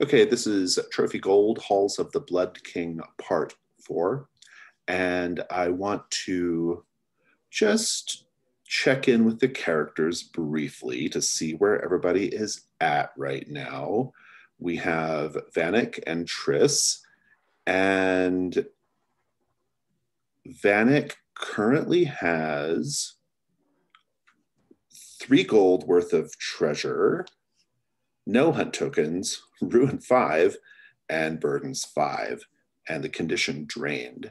Okay, this is Trophy Gold Halls of the Blood King Part 4. And I want to just check in with the characters briefly to see where everybody is at right now. We have Vanek and Triss, and Vanek currently has three gold worth of treasure, no hunt tokens, ruin five, and burdens five, and the condition drained.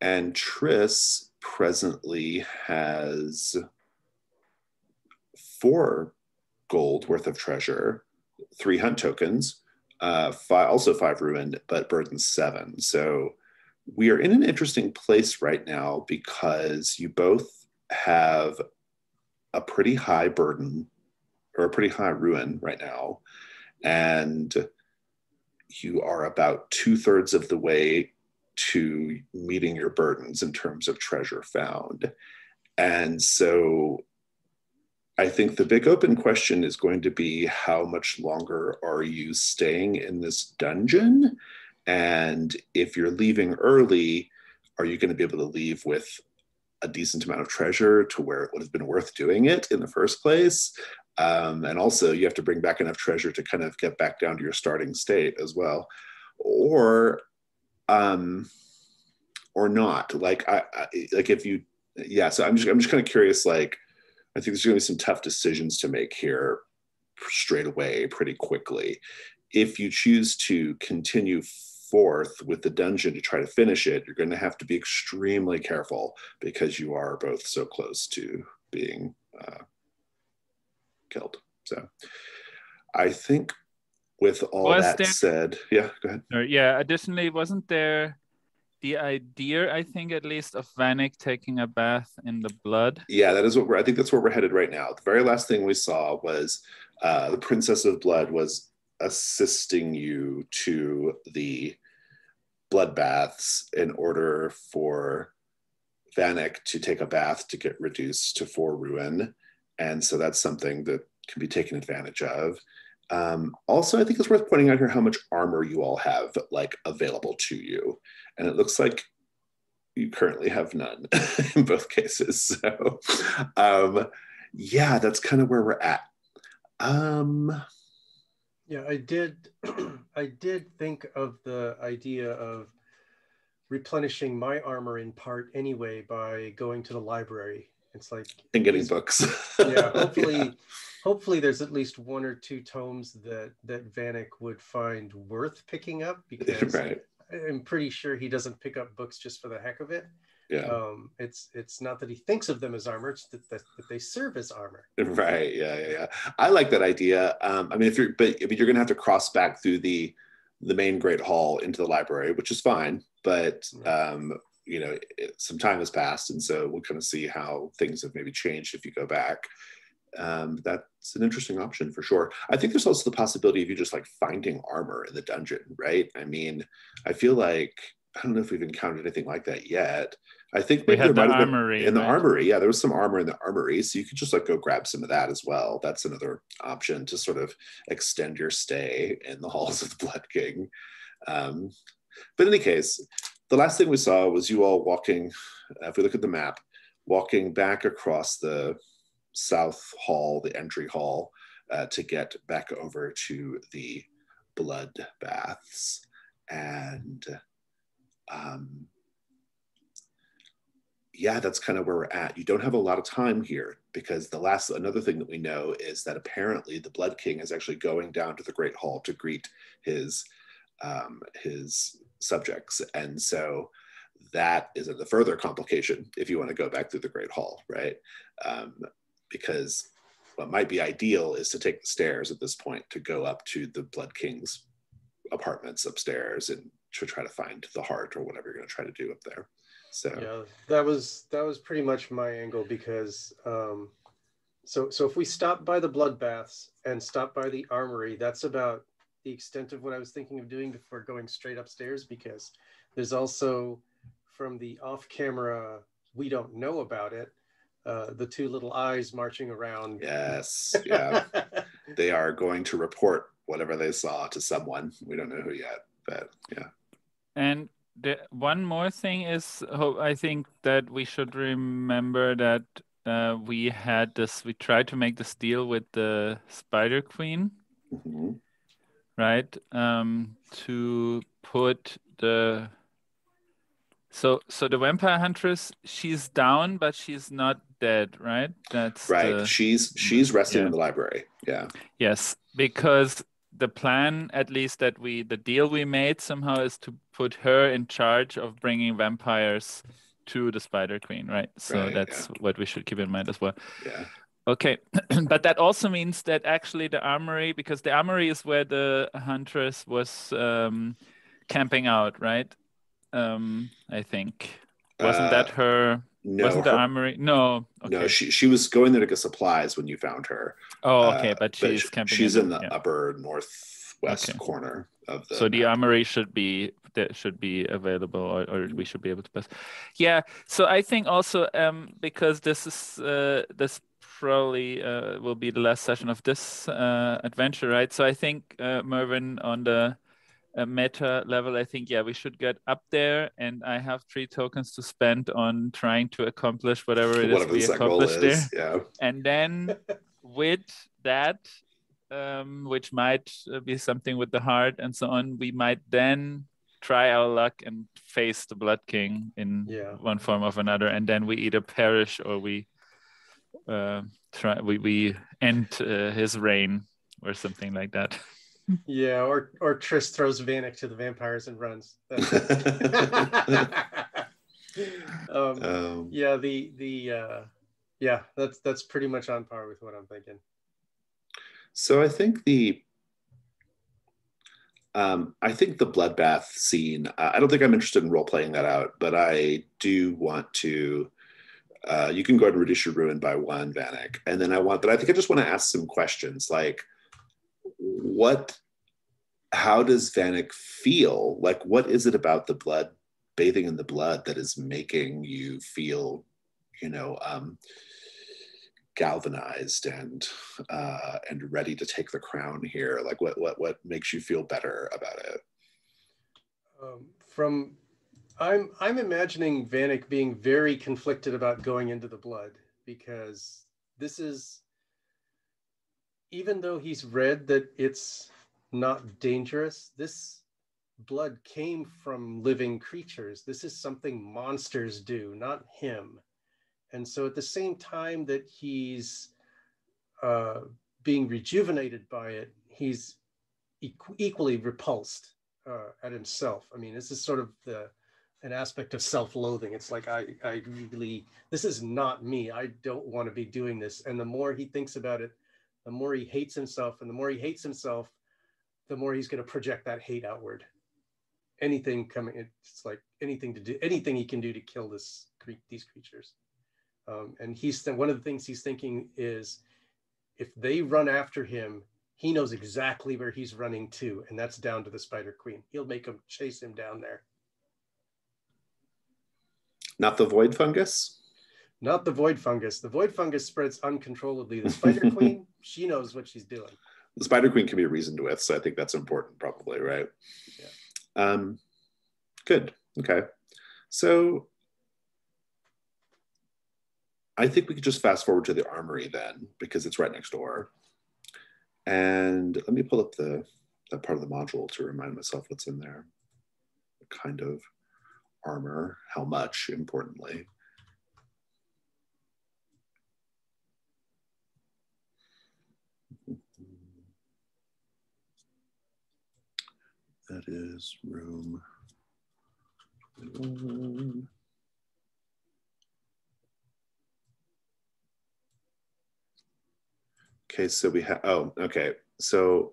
And Triss presently has four gold worth of treasure, three hunt tokens, uh, five, also five ruined, but burden seven. So we are in an interesting place right now because you both have a pretty high burden or a pretty high ruin right now. And you are about two thirds of the way to meeting your burdens in terms of treasure found. And so I think the big open question is going to be how much longer are you staying in this dungeon? And if you're leaving early, are you going to be able to leave with a decent amount of treasure to where it would have been worth doing it in the first place? Um, and also, you have to bring back enough treasure to kind of get back down to your starting state as well. Or um, or not. Like I, I, like if you yeah. So I'm just I'm just kind of curious. Like I think there's going to be some tough decisions to make here straight away, pretty quickly. If you choose to continue forth with the dungeon to try to finish it, you're going to have to be extremely careful because you are both so close to being uh, killed. So I think with all was that there, said, yeah, go ahead. Yeah, additionally, wasn't there the idea, I think at least, of Vanek taking a bath in the blood? Yeah, that is what we're, I think that's where we're headed right now. The very last thing we saw was uh, the Princess of Blood was assisting you to the blood baths in order for Vanek to take a bath to get reduced to four ruin. And so that's something that can be taken advantage of. Um, also, I think it's worth pointing out here how much armor you all have like available to you, and it looks like you currently have none in both cases. So, um, yeah, that's kind of where we're at. Um, yeah, I did. I did think of the idea of replenishing my armor in part anyway by going to the library. It's like and getting books. yeah, hopefully. Yeah hopefully there's at least one or two tomes that that Vanek would find worth picking up because right. I'm pretty sure he doesn't pick up books just for the heck of it. Yeah. Um, it's it's not that he thinks of them as armor; it's that, that, that they serve as armor. Right. Yeah. Yeah. yeah. I like that idea. Um, I mean, if you're, but mean, you're going to have to cross back through the the main great hall into the library, which is fine. But um, you know, it, some time has passed, and so we'll kind of see how things have maybe changed if you go back um, that's an interesting option for sure. I think there's also the possibility of you just like finding armor in the dungeon, right? I mean, I feel like I don't know if we've encountered anything like that yet. I think we had the armory in the right? armory. Yeah, there was some armor in the armory, so you could just like go grab some of that as well. That's another option to sort of extend your stay in the halls of the Blood King. Um, but in any case, the last thing we saw was you all walking. If we look at the map, walking back across the south hall, the entry hall, uh, to get back over to the blood baths. And um, yeah, that's kind of where we're at. You don't have a lot of time here because the last, another thing that we know is that apparently the Blood King is actually going down to the Great Hall to greet his um, his subjects, and so that is a further complication if you want to go back through the Great Hall, right? Um, because what might be ideal is to take the stairs at this point to go up to the Blood King's apartments upstairs and to try to find the heart or whatever you're going to try to do up there. So yeah, that was that was pretty much my angle because um, so so if we stop by the bloodbaths and stop by the armory, that's about the extent of what I was thinking of doing before going straight upstairs because there's also from the off-camera we don't know about it uh, the two little eyes marching around. Yes, yeah. they are going to report whatever they saw to someone. We don't know who yet, but yeah. And the one more thing is, I think that we should remember that uh, we had this. We tried to make this deal with the Spider Queen, Mhm. Right? Um, to put the so so the vampire huntress, she's down, but she's not dead, right? That's Right. the- she's she's resting yeah. in the library. Yeah. Yes, because the plan, at least that we, the deal we made somehow is to put her in charge of bringing vampires to the Spider Queen, right? So Right, that's what we should keep in mind as well. Yeah. Okay, but that also means that actually the armory, because the armory is where the huntress was um, camping out, right? Um, I think wasn't that Uh, her? No, wasn't the her- armory? No. Okay. no, she she was going there to get supplies when you found her. oh, okay, Uh, but she's sh- camping. She's in the yeah. upper northwest Okay. corner of the. so the armory should be that should be available or, or we should be able to pass yeah so i think also um because this is uh this probably uh, will be the last session of this uh, adventure right so i think uh, mervin on the uh, meta level i think yeah we should get up there and i have three tokens to spend on trying to accomplish whatever it is whatever the we second goal accomplish there is. Yeah. and then with that um, which might uh, be something with the heart and so on we might then try our luck and face the blood king in Yeah. one form or another and then we either perish or we uh, try we, we end uh, his reign or something like that Yeah, or or Triss throws Vanek to the vampires and runs. um, Um, yeah, the the uh, yeah, that's that's pretty much on par with what I'm thinking. So I think the um, I think the bloodbath scene. Uh, I don't think I'm interested in role playing that out, but I do want to. Uh, you can go ahead and reduce your ruin by one, Vanek, and then I want. But I think I just want to ask some questions, like what, how does Vanek feel? Like, what is it about the blood, bathing in the blood, that is making you feel, you know, um, galvanized and uh, and ready to take the crown here? Like, what what what makes you feel better about it? Um, from I'm I'm imagining Vanek being very conflicted about going into the blood because this is even though he's read that it's not dangerous, this blood came from living creatures. This is something monsters do, not him. And so at the same time that he's uh, being rejuvenated by it, he's equ- equally repulsed uh, at himself. I mean, this is sort of the an aspect of self-loathing. It's like I I really this is not me. I don't want to be doing this. And the more he thinks about it, the more he hates himself, and the more he hates himself, the more he's going to project that hate outward. Anything coming, it's like anything to do, anything he can do to kill this these creatures. Um, and he's one of the things he's thinking is, if they run after him, he knows exactly where he's running to, and that's down to the Spider Queen. He'll make them chase him down there. Not the void fungus. Not the void fungus. The void fungus spreads uncontrollably. The Spider Queen, she knows what she's doing. The Spider Queen can be reasoned with, so I think that's important, probably, right? Yeah. Um, good. Okay. So I think we could just fast forward to the armory then, because it's right next door. And let me pull up the that part of the module to remind myself what's in there. Kind of armor, how much, importantly. That is room. 21. Okay, so we have, oh, okay. So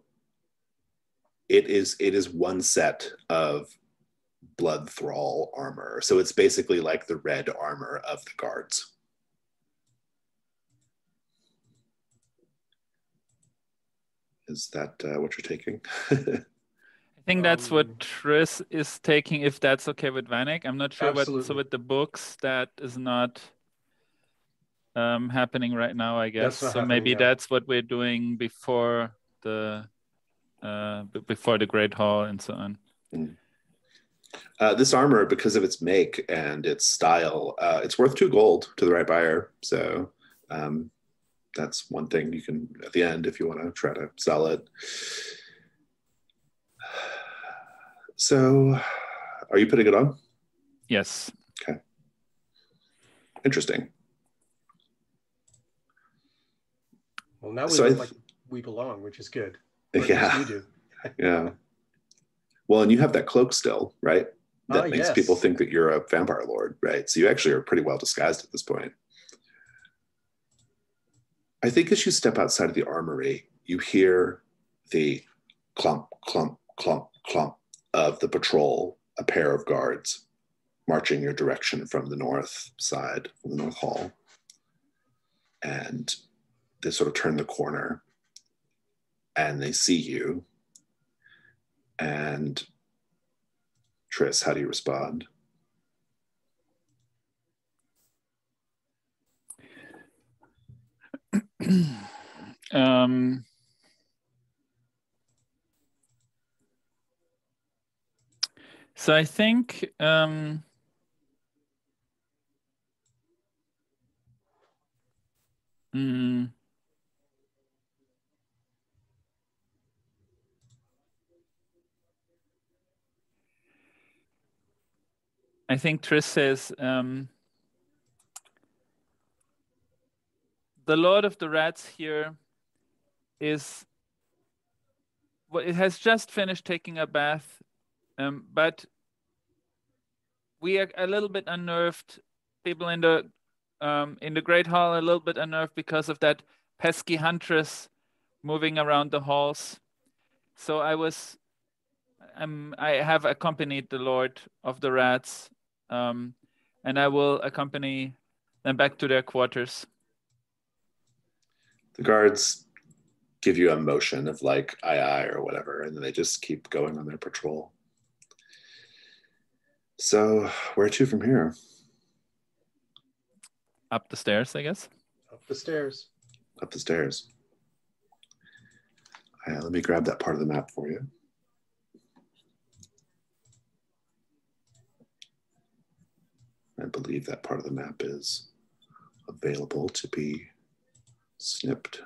it is, it is one set of blood thrall armor. So it's basically like the red armor of the guards. Is that uh, what you're taking? I think that's what Um, Triss is taking, if that's okay with Vanek. I'm not sure what so with the books that is not um happening right now, I guess. So happening maybe now. that's what we're doing before the uh, before the Great Hall and so on. Mm. Uh, this armor, because of its make and its style, uh, it's worth two gold to the right buyer. So um, that's one thing you can at the end if you want to try to sell it. So, are you putting it on? Yes. Okay. Interesting. Well, now we so look th- like we belong, which is good. yeah. You do. yeah. Well, and you have that cloak still, right? That uh, makes yes. people think that you're a vampire lord, right? So you actually are pretty well disguised at this point. I think as you step outside of the armory, you hear the clump, clump, clump, clump of the patrol, a pair of guards marching your direction from the north side, from the north hall. And they sort of turn the corner and they see you. And Tris, how do you respond? um, so I think um, mm, I think Tris says um, the Lord of the Rats here is well, it has just finished taking a bath, um, but we are a little bit unnerved. People in the um, in the Great Hall a little bit unnerved because of that pesky huntress moving around the halls. So I was, um, I have accompanied the Lord of the Rats um, and I will accompany them back to their quarters. The guards give you a motion of like aye aye or whatever, and then they just keep going on their patrol. So, where to from here? Up the stairs, I guess. Up the stairs. Up the stairs. Right, let me grab that part of the map for you. I believe that part of the map is available to be snipped.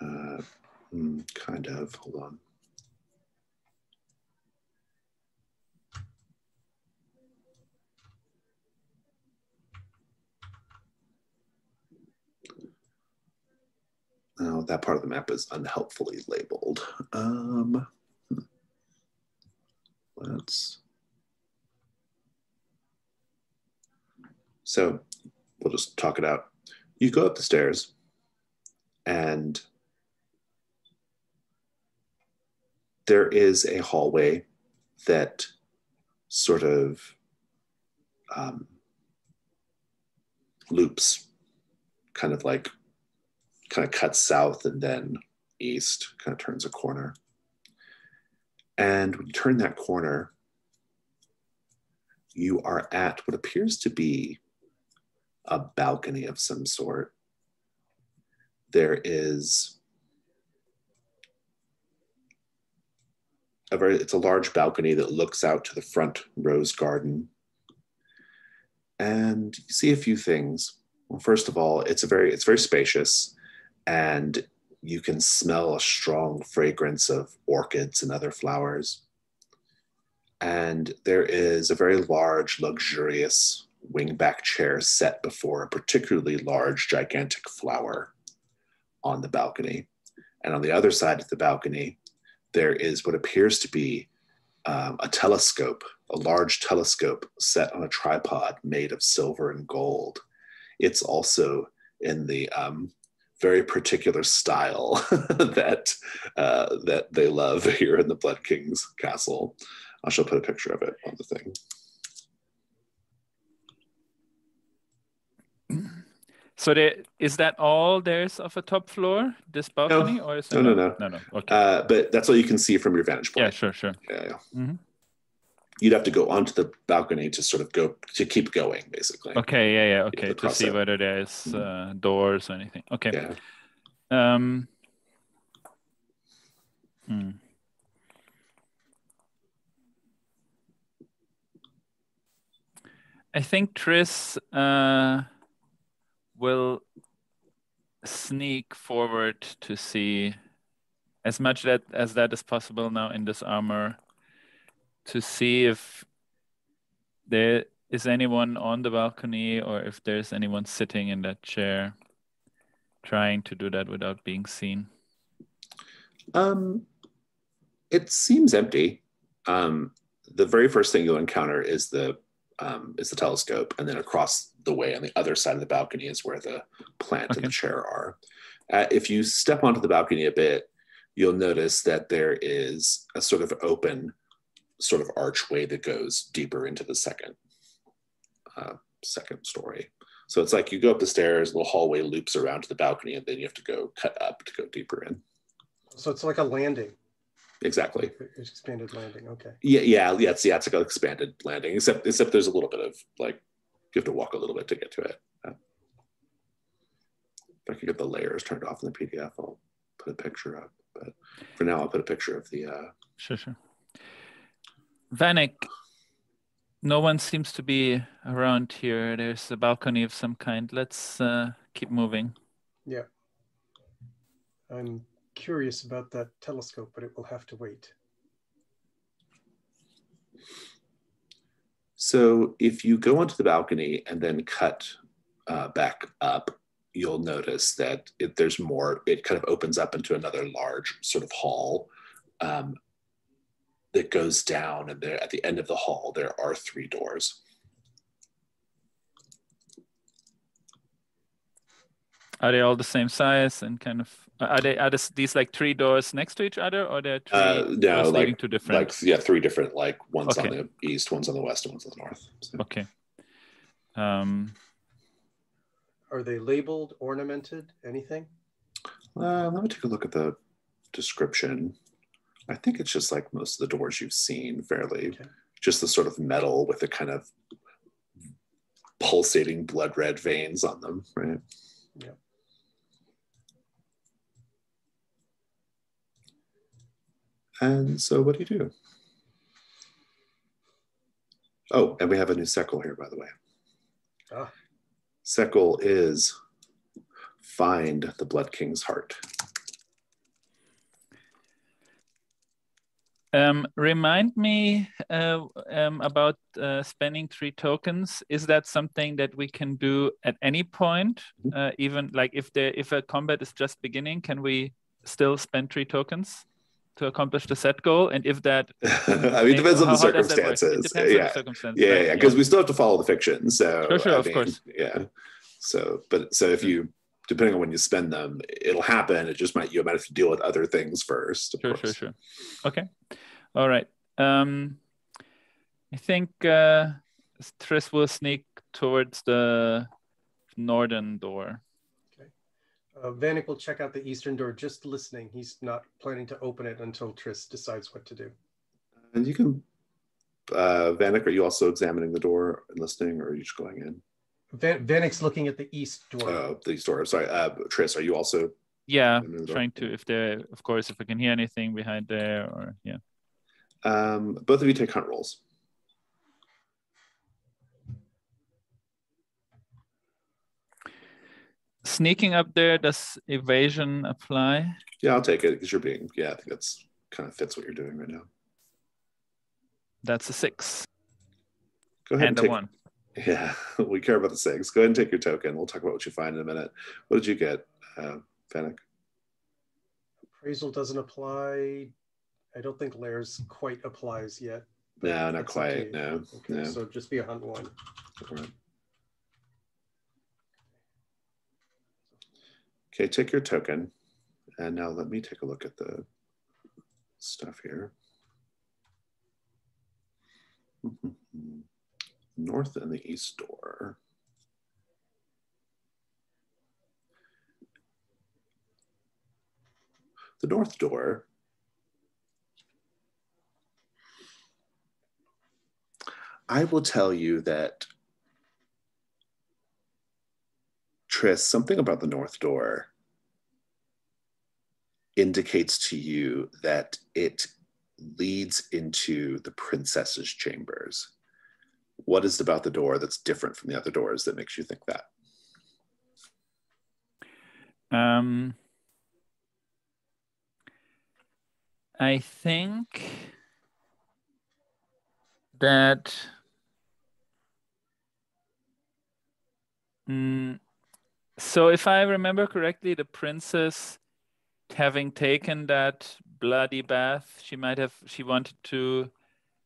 Uh, hmm, kind of, hold on. Oh, that part of the map is unhelpfully labeled. Um, hmm. let's So we'll just talk it out. You go up the stairs and there is a hallway that sort of um, loops, kind of like kind of cuts south and then east, kind of turns a corner. And when you turn that corner, you are at what appears to be a balcony of some sort. There is a very it's a large balcony that looks out to the front rose garden. And you see a few things. Well, first of all, it's a very it's very spacious and you can smell a strong fragrance of orchids and other flowers. And there is a very large, luxurious wingback chair set before a particularly large, gigantic flower on the balcony. And on the other side of the balcony, there is what appears to be um, a telescope, a large telescope set on a tripod made of silver and gold. It's also in the um, very particular style that uh, that they love here in the Blood King's castle. I shall put a picture of it on the thing. So there, is that all there's of a top floor, this balcony, no. or is no, no, no, no, no? Okay, uh, but that's all you can see from your vantage point. Yeah, sure, sure. Yeah, yeah. Mm-hmm. You'd have to go onto the balcony to sort of go to keep going, basically. Okay, yeah, yeah, okay, to see whether there's mm-hmm. uh, doors or anything. Okay. Yeah. Um, Hmm. I think Tris. uh, will sneak forward to see as much that as that is possible now in this armor to see if there is anyone on the balcony or if there's anyone sitting in that chair trying to do that without being seen. Um it seems empty. Um the very first thing you'll encounter is the um, is the telescope and then across the way on the other side of the balcony is where the plant Okay. and the chair are uh, if you step onto the balcony a bit you'll notice that there is a sort of open sort of archway that goes deeper into the second uh, second story so it's like you go up the stairs, a little hallway loops around to the balcony, and then you have to go cut up to go deeper in. So it's like a landing, Exactly. It's expanded landing. Okay. Yeah, yeah, yeah. It's yeah, it's like an expanded landing, except except there's a little bit of like you have to walk a little bit to get to it. If I could get the layers turned off in the PDF, I'll put a picture up. But for now, I'll put a picture of the. Uh, Sure, sure. Vanek, no one seems to be around here. There's a balcony of some kind. Let's uh, keep moving. Yeah. I'm curious about that telescope, but it will have to wait. So if you go onto the balcony and then cut uh, back up, you'll notice that it, there's more. It kind of opens up into another large sort of hall um, that goes down, and there at the end of the hall there are three doors. Are they all the same size and kind of are they are this, these like three doors next to each other or they're three Uh, no, doors leading like to different? like yeah, three different like one's on the east, one's on the west, and one's on the north. So- Okay. Um, Are they labeled, ornamented, anything? Uh, let me take a look at the description. I think it's just like most of the doors you've seen, fairly Okay. just the sort of metal with the kind of pulsating blood red veins on them, right? Yeah. And so, what do you do? Oh, and we have a new set goal here, by the way. Ah. Set goal is find the Blood King's heart. um, remind me uh, um, about uh, spending three tokens. Is that something that we can do at any point? Mhm. Uh, even like if there if a combat is just beginning, can we still spend three tokens to accomplish the set goal? And if that I mean, it depends on the how does that work? It circumstances. depends on Yeah. the circumstances. yeah, yeah, because we still have to follow the fiction. So Sure, sure, I of mean, course. yeah. So, but so if you, depending on when you spend them, it'll happen. It just might you might have to deal with other things first. Sure, sure, course. sure. Okay. All right. Um, I think uh, Triss will sneak towards the northern door. Uh, Vanek will check out the eastern door, just listening. He's not planning to open it until Triss decides what to do. And you can, uh, Vanek, are you also examining the door and listening, or are you just going in? Van- Vanek's looking at the east door. Uh, the east door. Sorry, uh, Tris, are you also? Yeah, examining the door? trying to if there, of course, if I can hear anything behind there, or yeah. Um, both of you take hunt rolls. Sneaking up there, does evasion apply? Yeah, I'll take it because you're being. Yeah, I think that's kind of fits what you're doing right now. That's a six Go ahead and and, a take. one. Yeah, we care about the six. Go ahead and take your token. We'll talk about what you find in a minute. What did you get, uh, Vanek? Appraisal doesn't apply. I don't think Lairs quite applies yet. No, not That's quite. okay. No, Okay, no. so just be a hunt one. Alright. Okay, take your token. And now let me take a look at the stuff here. North and the east door. The north door. I will tell you that Tris, something about the north door indicates to you that it leads into the princess's chambers. What is about the door that's different from the other doors that makes you think that? Um, I think that mm, so if I remember correctly, the princess having taken that bloody bath, she might have she wanted to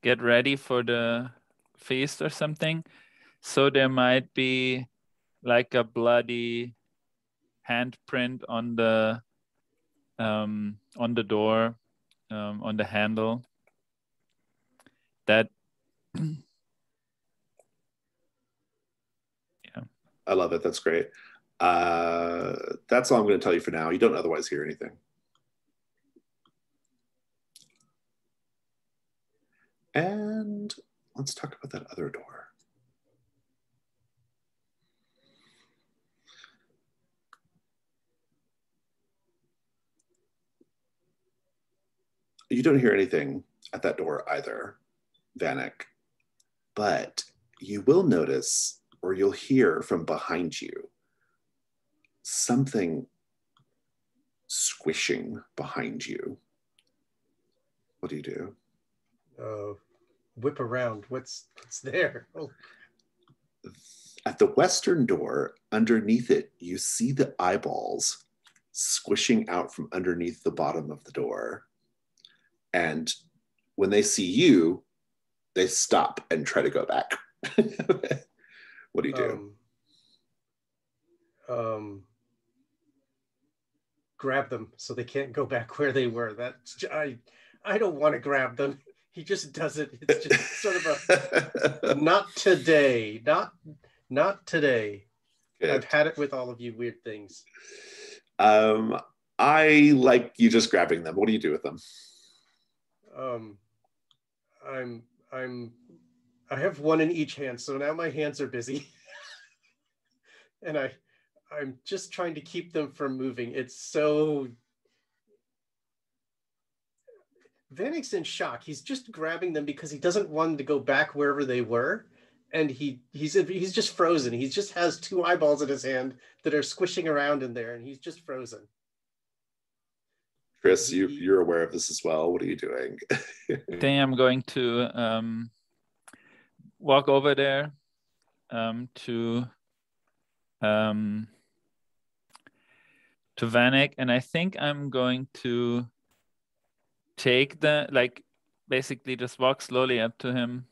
get ready for the feast or something. So there might be like a bloody handprint on the um, on the door, um, on the handle. That yeah. I love it. That's great. Uh, that's all I'm going to tell you for now. You don't otherwise hear anything. And let's talk about that other door. You don't hear anything at that door either, Vanek, but you will notice or you'll hear from behind you something squishing behind you. What do you do? Uh, whip around. What's what's there? Oh. At the western door, underneath it, you see the eyeballs squishing out from underneath the bottom of the door. And when they see you, they stop and try to go back. what do you do? Um, um, grab them so they can't go back where they were. That's I I don't want to grab them. He just does it. It's just sort of a not today, not not today. Good. I've had it with all of you weird things. Um, I like you just grabbing them. What do you do with them? Um, I'm I'm I have one in each hand, so now my hands are busy, and I I'm just trying to keep them from moving. It's so Vanek's in shock. He's just grabbing them because he doesn't want them to go back wherever they were. And he he's he's just frozen. He just has two eyeballs in his hand that are squishing around in there, and he's just frozen. Chris, you you're aware of this as well. What are you doing? Then I'm going to um, walk over there um, to um, to Vanek, and I think I'm going to take the like basically just walk slowly up to him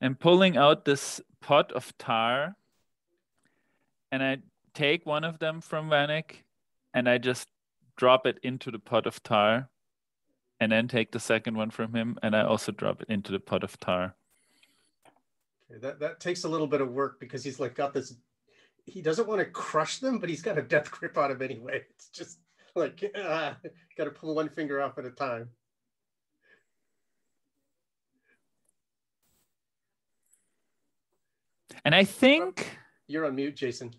and pulling out this pot of tar and I take one of them from Vanek and I just drop it into the pot of tar and then take the second one from him and I also drop it into the pot of tar. That that takes a little bit of work because he's like got this he doesn't want to crush them, but he's got a death grip on him anyway. It's just like uh, got to pull one finger off at a time. And I think you're on mute, Jason.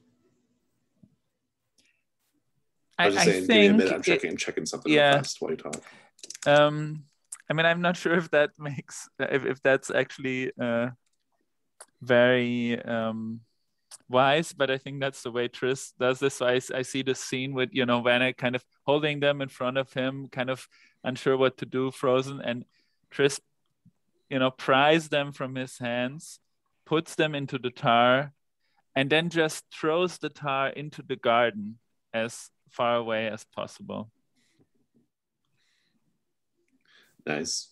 I, was just saying, give me a minute. I'm checking, it, checking something yeah, fast while you talk. Um, I mean, I'm not sure if that makes if, if that's actually uh, very um, wise, but I think that's the way Tris does this. So I, I see the scene with, you know, Vanek kind of holding them in front of him, kind of unsure what to do, frozen. And Tris, you know, pries them from his hands, puts them into the tar, and then just throws the tar into the garden as far away as possible. Nice.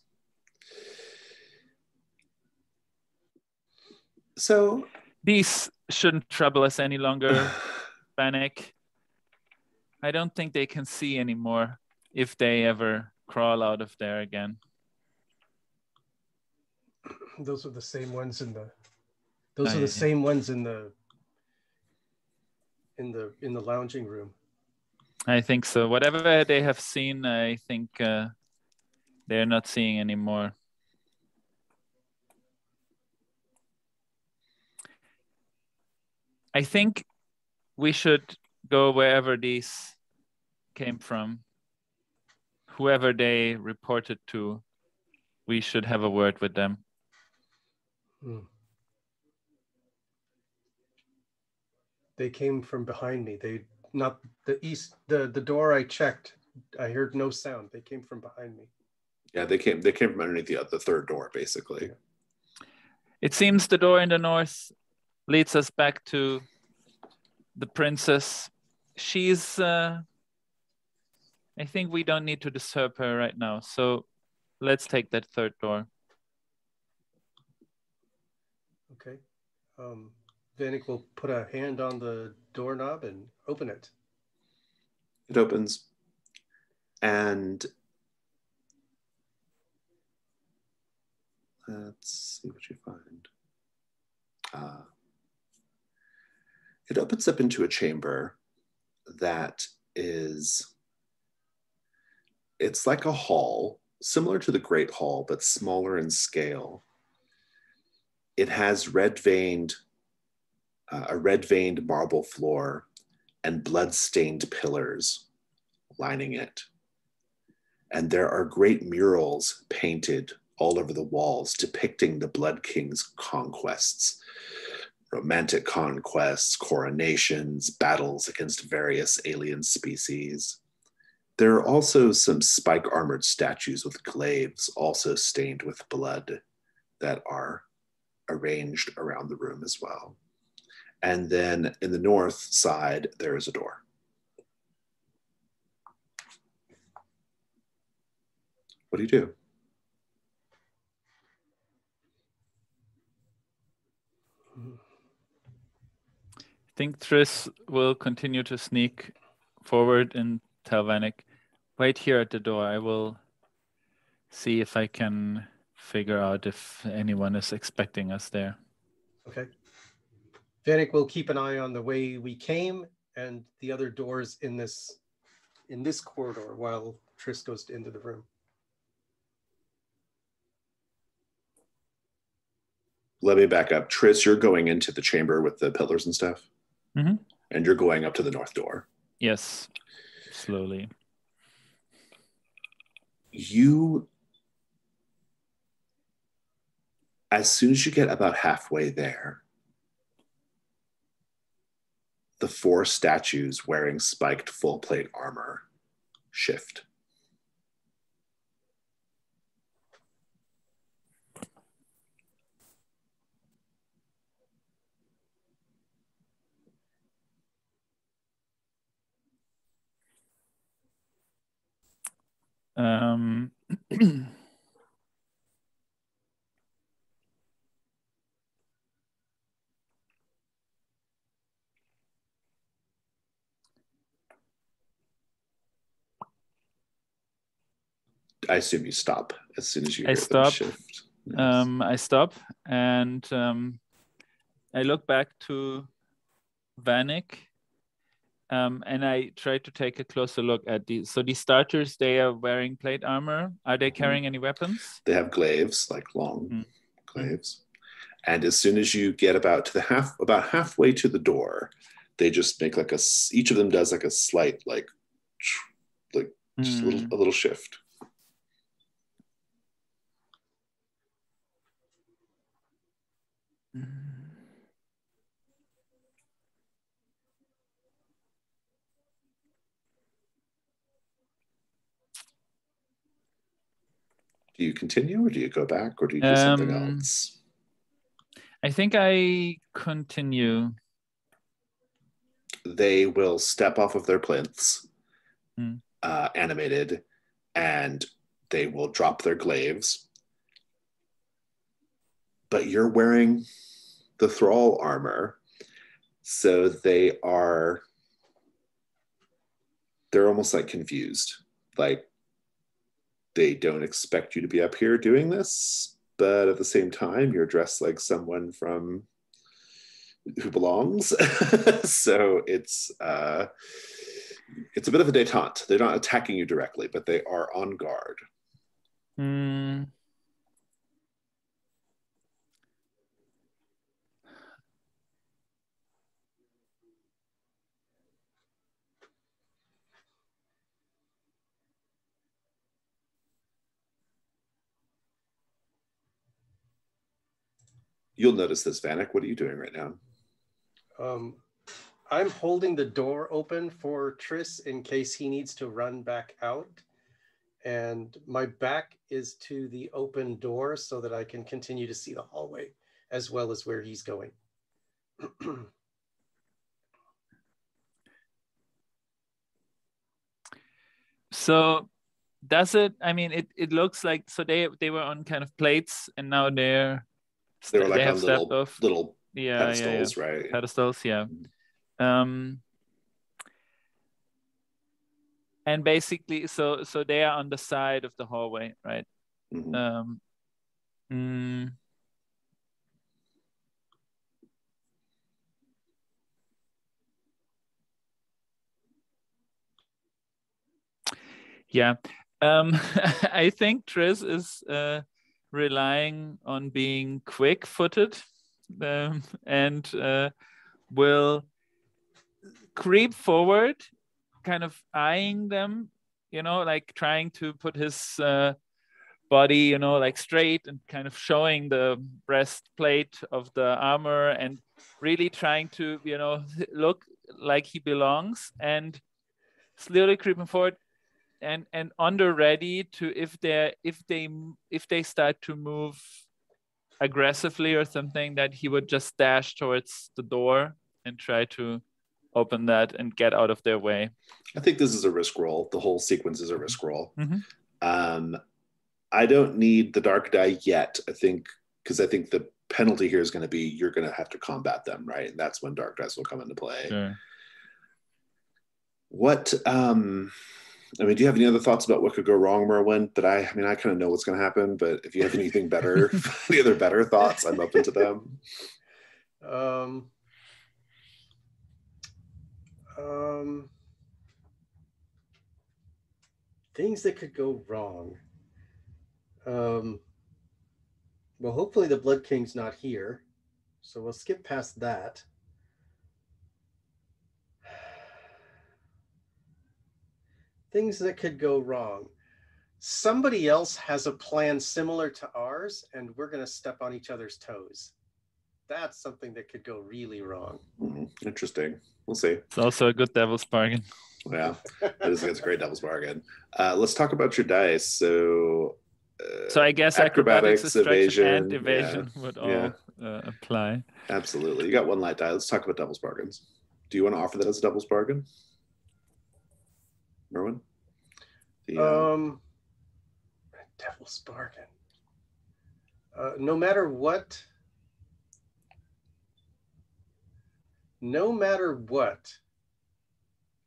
So these shouldn't trouble us any longer, Vanek. I don't think they can see anymore if they ever crawl out of there again. Those are the same ones in the those are the same ones in the in the in the lounging room. I think so. Whatever they have seen, I think uh, they're not seeing anymore. I think we should go wherever these came from. whoever they reported to, we should have a word with them. Hmm. They came from behind me. They not the east the the door I checked. I heard no sound. They came from behind me. Yeah, they came. They came from underneath the the third door, basically. It seems the door in the north leads us back to the princess. She's. Uh, I think we don't need to disturb her right now. So, let's take that third door. Okay. Um, Vanek will put a hand on the doorknob and open it. It opens, and let's see what you find. Uh, it opens up into a chamber that is, it's like a hall, similar to the Great Hall, but smaller in scale. It has red veined uh, a red veined marble floor and blood stained pillars lining it. And there are great murals painted all over the walls depicting the Blood King's conquests romantic conquests, coronations, battles against various alien species. There are also some spike armored statues with glaives, also stained with blood, that are arranged around the room as well. And then in the north side, there is a door. What do you do? Think Triss will continue to sneak forward and tell Vanek, wait here at the door. I will see if I can figure out if anyone is expecting us there. Okay. Vanek will keep an eye on the way we came and the other doors in this in this corridor while Triss goes into the room. Let me back up. Triss, you're going into the chamber with the pillars and stuff. Mhm. And you're going up to the north door. Yes, slowly. You, as soon as you get about halfway there, the four statues wearing spiked full plate armor shift. Um, I assume you stop as soon as you I stop. shift. Yes. um, I stop and um, I look back to Vanek um, and I try to take a closer look at these. So these starters, they are wearing plate armor. Are they carrying any weapons? they have glaives, like long Mm. glaives. And as soon as you get about to the half, about halfway to the door, they just make like a. Each of them does like a slight, like, like just a little, Hmm. a little shift. Do you continue, or do you go back, or do you do something Um, else? I think I continue. They will step off of their plinths, Mm. uh, animated, and they will drop their glaives. But you're wearing the thrall armor, so they are. They're almost like confused, like they don't expect you to be up here doing this, but at the same time, you're dressed like someone from who belongs. so it's uh, it's a bit of a detente. They're not attacking you directly, but they are on guard. Hmm. You'll notice this, Vanek. What are you doing right now? Um, I'm holding the door open for Tris in case he needs to run back out. And my back is to the open door so that I can continue to see the hallway as well as where he's going. so does it i mean it, it looks like so they they were on kind of plates and now they're They were like they on little, little yeah, yeah, yeah. pedestals, right? pedestals yeah um and basically so so they are on the side of the hallway right Mhm. um mm, yeah um i think tris is uh relying on being quick-footed um, and uh, will creep forward kind of eyeing them you know like trying to put his uh, body you know like straight and kind of showing the breastplate of the armor and really trying to you know look like he belongs and slowly creeping forward and and under ready to if they if they if they start to move aggressively or something that he would just dash towards the door and try to open that and get out of their way I think this is a risk roll. The whole sequence is a risk roll. Mhm. Um, I don't need the dark die yet. I think because I think the penalty here is going to be you're going to have to combat them, right? And that's when dark dice will come into play. sure. What? Um, I mean, do you have any other thoughts about what could go wrong, Merwin? That I, I mean, I kind of know what's going to happen, but if you have anything better, any other better thoughts, I'm open to them. Um, um, things that could go wrong. Um, well, hopefully the Blood King's not here, so we'll skip past that. Things that could go wrong. Somebody else has a plan similar to ours, and we're going to step on each other's toes. That's something that could go really wrong. Mhm. Interesting. We'll see. it's also a good devil's bargain Yeah, it is, it's a great devil's bargain. Uh, let's talk about your dice. So, uh, so i guess acrobatics, acrobatics, destruction, and evasion, evasion would all yeah. uh, apply absolutely, you got one light die. Let's talk about devil's bargains. Do you want to offer that as a devil's bargain, Merwin? The, uh, Um, devil's bargain. Uh, no matter what, no matter what,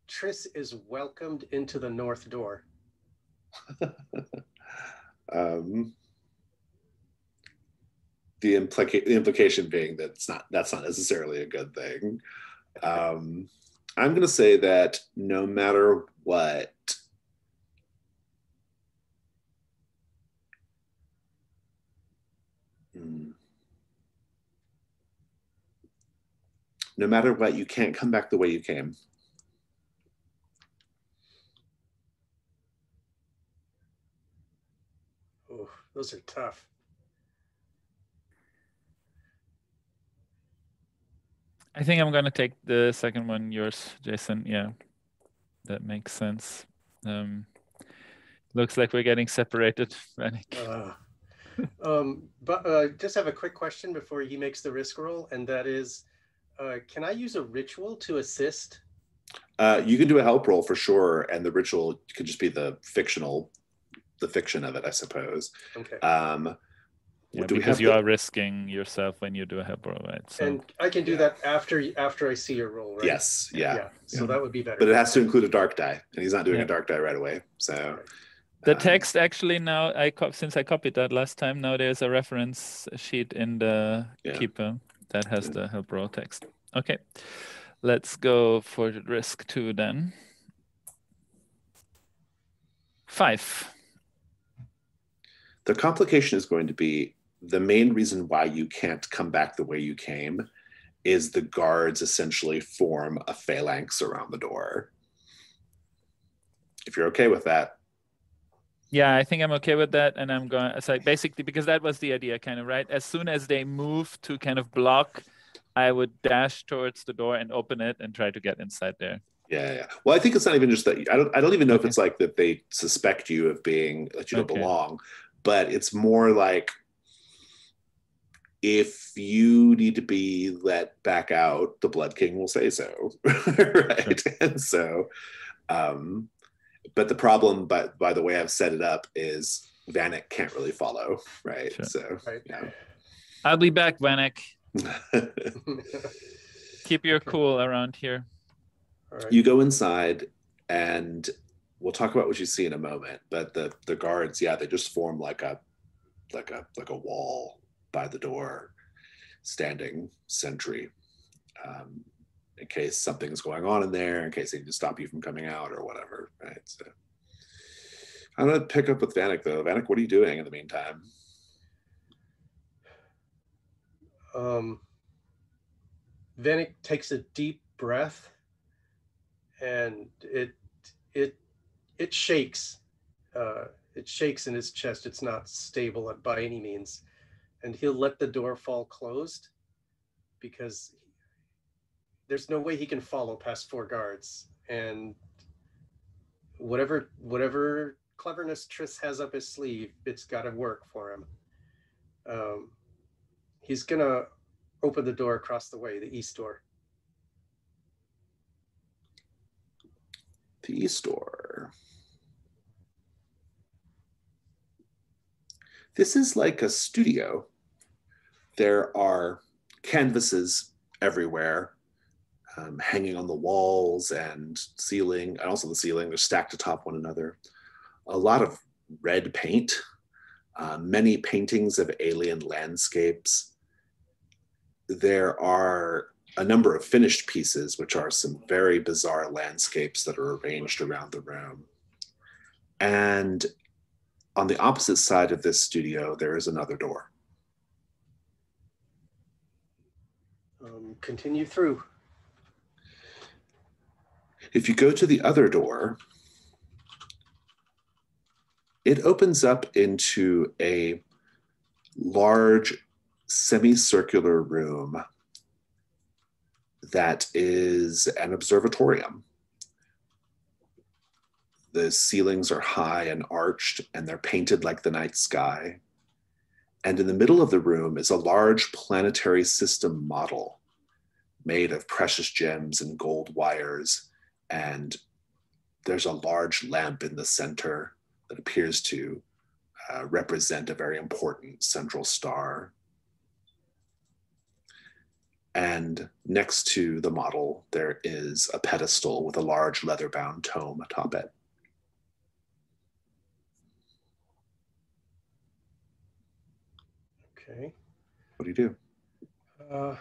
Triss is welcomed into the north door. um, the, implica- the implication being that it's not that's not necessarily a good thing. Um, I'm going to say that no matter what, Hmm. no matter what, you can't come back the way you came. Oh, those are tough. i think i'm going to take the second one yours jason yeah that makes sense um looks like we're getting separated Vanek. Uh, um, but uh, just have a quick question before he makes the risk roll, and that is, uh, can I use a ritual to assist? Uh, you can do a help roll for sure, and the ritual could just be the fictional, the fiction of it, I suppose. Okay. Um, yeah, do we because have you the- are risking yourself when you do a help roll right so and I can do that after after I see your roll, right? Yes, yeah, yeah. So yeah. that would be better. but it has to include a dark die, and he's not doing Yeah. a dark die right away. So Right. The um, text actually now I co- since I copied that last time now there's a reference sheet in the Yeah. keeper that has Yeah. the help roll text. Okay, let's go for risk two then. Five. the complication is going to be the main reason why you can't come back the way you came is the guards essentially form a phalanx around the door. If you're okay with that, Yeah, I think I'm okay with that, and I'm going. Like basically because that was the idea, kind of right. As soon as they move to kind of block, I would dash towards the door and open it and try to get inside there. Yeah, yeah. Well, I think it's not even just that. I don't. I don't even know if it's like that they suspect you of being that you don't Okay. belong, but it's more like if you need to be let back out, the Blood King will say so, right? And so, um, but the problem, by by the way I've set it up, is Vanek can't really follow, right? Sure. So, Right. yeah. I'll be back, Vanek. Keep your cool around here. All right. you go inside and we'll talk about what you see in a moment but the the guards yeah they just form like a like a like a wall by the door standing sentry um, in case something's going on in there in case they need to stop you from coming out or whatever right so i'm gonna pick up with vanek though vanek what are you doing in the meantime um, Vanek takes a deep breath, and it it it shakes. Uh, it shakes in his chest. It's not stable by any means, and he'll let the door fall closed because there's no way he can follow past four guards. And whatever whatever cleverness Triss has up his sleeve, it's got to work for him. Um, he's gonna open the door across the way, the east door. the east door this is like a studio there are canvases everywhere um, hanging on the walls and ceiling and also the ceiling they're stacked atop one another. A lot of red paint uh, many paintings of alien landscapes. There are a number of finished pieces which are some very bizarre landscapes that are arranged around the room. And on the opposite side of this studio there is another door Um, continue through. If you go to the other door, it opens up into a large semicircular room that is an observatorium. The ceilings are high and arched, and they're painted like the night sky. And in the middle of the room is a large planetary system model made of precious gems and gold wires. And there's a large lamp in the center that appears to uh, represent a very important central star. And next to the model, there is a pedestal with a large leather bound tome atop it. Okay. What do you do? Uh,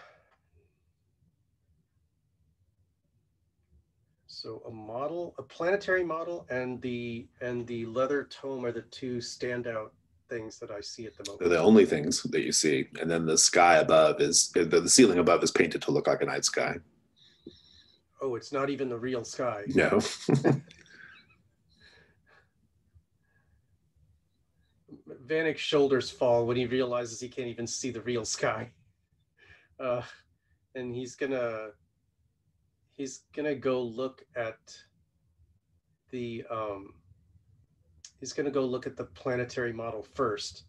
so a model, a planetary model, and the and the leather tome are the two standout things that I see at the moment. They're the only things that you see. And then the sky above is, the, the ceiling above is painted to look like a night sky. Oh, it's not even the real sky. No. Vanek's shoulders fall when he realizes he can't even see the real sky. Uh, and he's gonna he's gonna go look at the um, he's gonna go look at the planetary model first,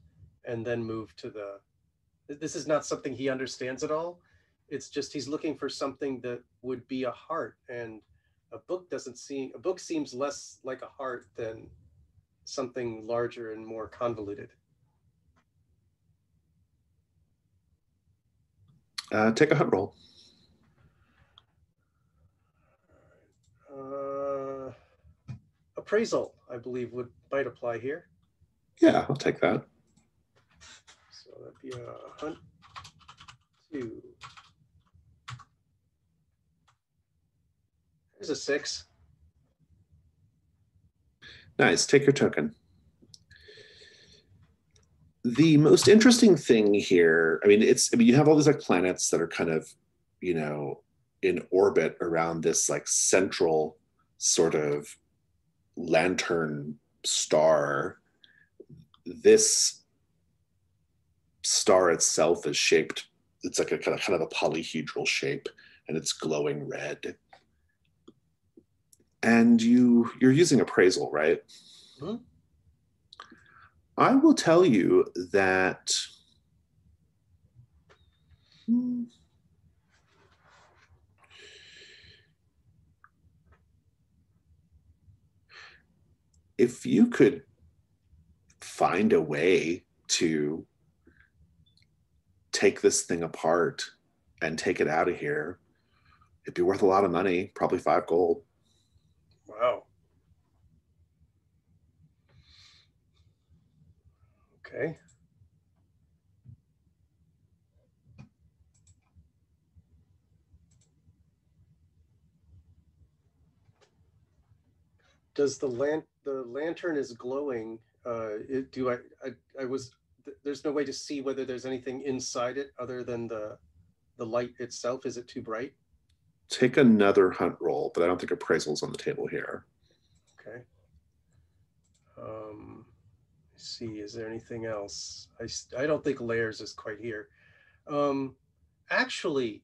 and then move to the. This is not something he understands at all. It's just he's looking for something that would be a heart, and a book doesn't seem a book seems less like a heart than something larger and more convoluted. Uh, take a hunt roll. Appraisal, I believe, would might apply here. Yeah, I'll take that. So that'd be a hunt two. There's a six. Nice. Take your token. The most interesting thing here, I mean, it's, I mean, you have all these like planets that are kind of, you know, in orbit around this like central sort of lantern star. this star itself is shaped, it's like a kind of, kind of a polyhedral shape and it's glowing red. And you you're using appraisal, right? Mhm. I will tell you that if you could find a way to take this thing apart and take it out of here, it'd be worth a lot of money, probably five gold. Wow. Okay. Does the lan- the lantern is glowing? Uh, it, do I, I I was th- there's no way to see whether there's anything inside it other than the the light itself. Is it too bright? Take another hunt roll, but I don't think appraisal's on the table here. Okay. Um, see, is there anything else? I, I don't think layers is quite here. Um, actually,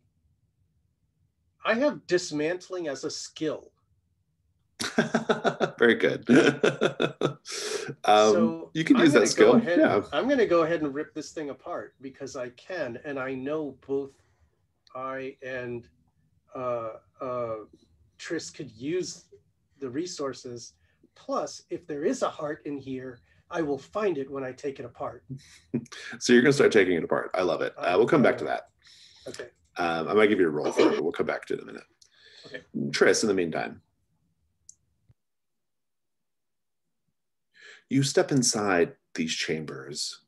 I have dismantling as a skill. Very good. um, so you can use that skill. Ahead, Yeah. I'm going to go ahead and rip this thing apart because I can, and I know both I and uh, uh, Tris could use the resources. Plus, if there is a heart in here, I will find it when I take it apart. So you're going to start taking it apart. I love it. Uh, we'll come back to that. Okay. Um, I might give you a roll for it, but we'll come back to it in a minute. Okay. Tris, in the meantime, you step inside these chambers.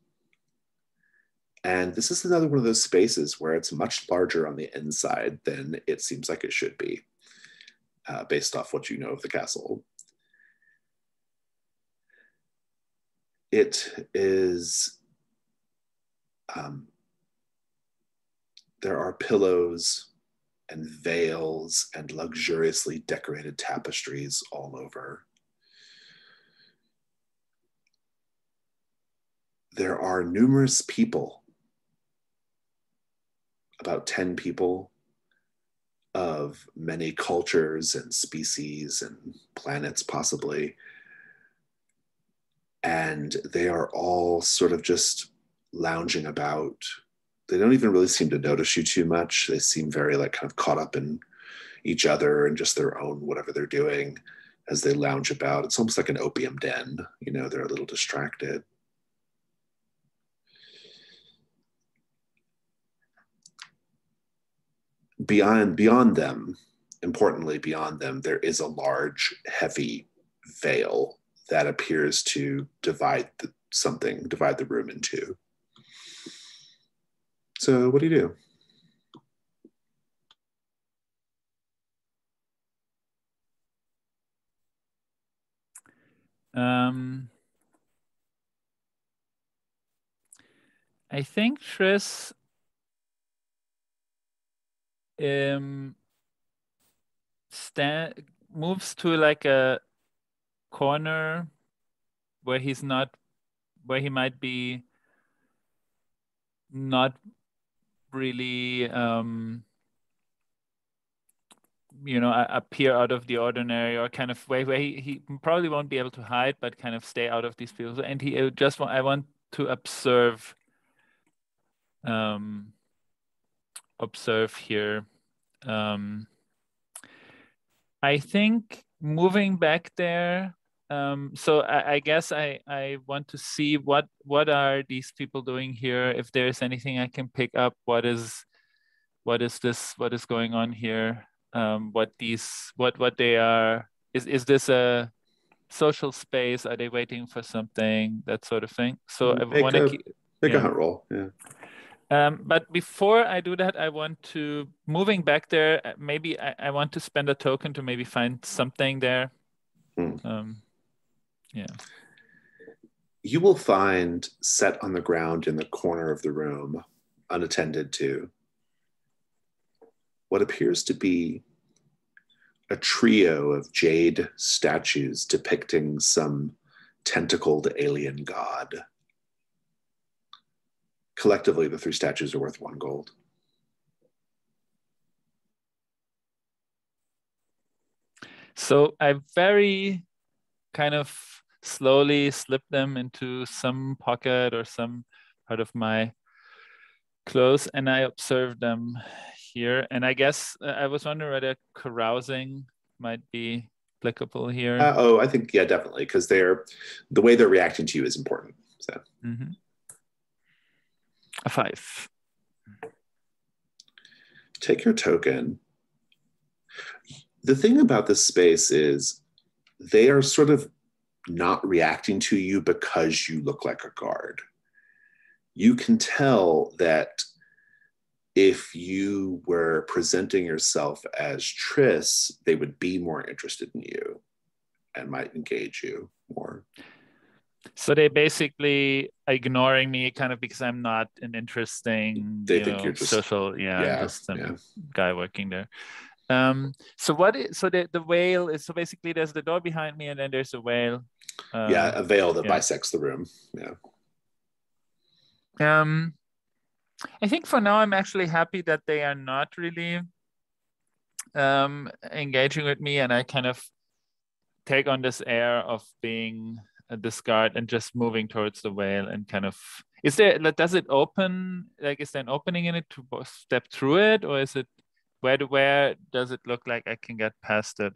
And this is another one of those spaces where it's much larger on the inside than it seems like it should be, uh, based off what you know of the castle. It is, um, there are pillows and veils and luxuriously decorated tapestries all over. There are numerous people, about 10 people of many cultures and species and planets, possibly. And they are all sort of just lounging about they don't even really seem to notice you too much. They seem very like kind of caught up in each other and just their own whatever they're doing as they lounge about. It's almost like an opium den, you know, they're a little distracted. Beyond beyond them, importantly beyond them, there is a large, heavy veil that appears to divide the, something, divide the room in two. So, what do you do? Um, I think Tris um stand moves to like a corner where he's not where he might be not really um you know appear out of the ordinary or kind of way where he, he probably won't be able to hide but kind of stay out of these fields. And he uh, just want, i want to observe um observe here um i think moving back there um so I, I guess i i want to see what what are these people doing here if there's anything i can pick up what is what is this what is going on here um what these what what they are is is this a social space are they waiting for something that sort of thing so i Make want to Make Yeah. a hunt roll. Yeah. Um, but before I do that, I want to moving back there. uh, Maybe I, I want to spend a token to maybe find something there. Hmm. Um, You will find set on the ground in the corner of the room, unattended to, what appears to be a trio of jade statues depicting some tentacled alien god. Collectively, the three statues are worth one gold. So I very kind of slowly slip them into some pocket or some part of my clothes and I observe them here. And I guess uh, I was wondering whether carousing might be applicable here. Uh, oh, I think yeah, definitely, because they're the way they're reacting to you is important. So mm-hmm. A five. Take your token. The thing about this space is they are sort of not reacting to you because you look like a guard. You can tell that if you were presenting yourself as Triss, they would be more interested in you and might engage you more. So they basically ignoring me kind of because I'm not an interesting they think know, you're just, social yeah, yeah just a yeah. guy working there. Um, so what is so the, the veil is so basically there's the door behind me and then there's a veil. Um, yeah, a veil that yeah. bisects the room. Yeah. Um I think for now, I'm actually happy that they are not really um, engaging with me, and I kind of take on this air of being Uh, discard and just moving towards the whale and kind of is there does it open like is there an opening in it to step through it or is it where to where does it look like I can get past it?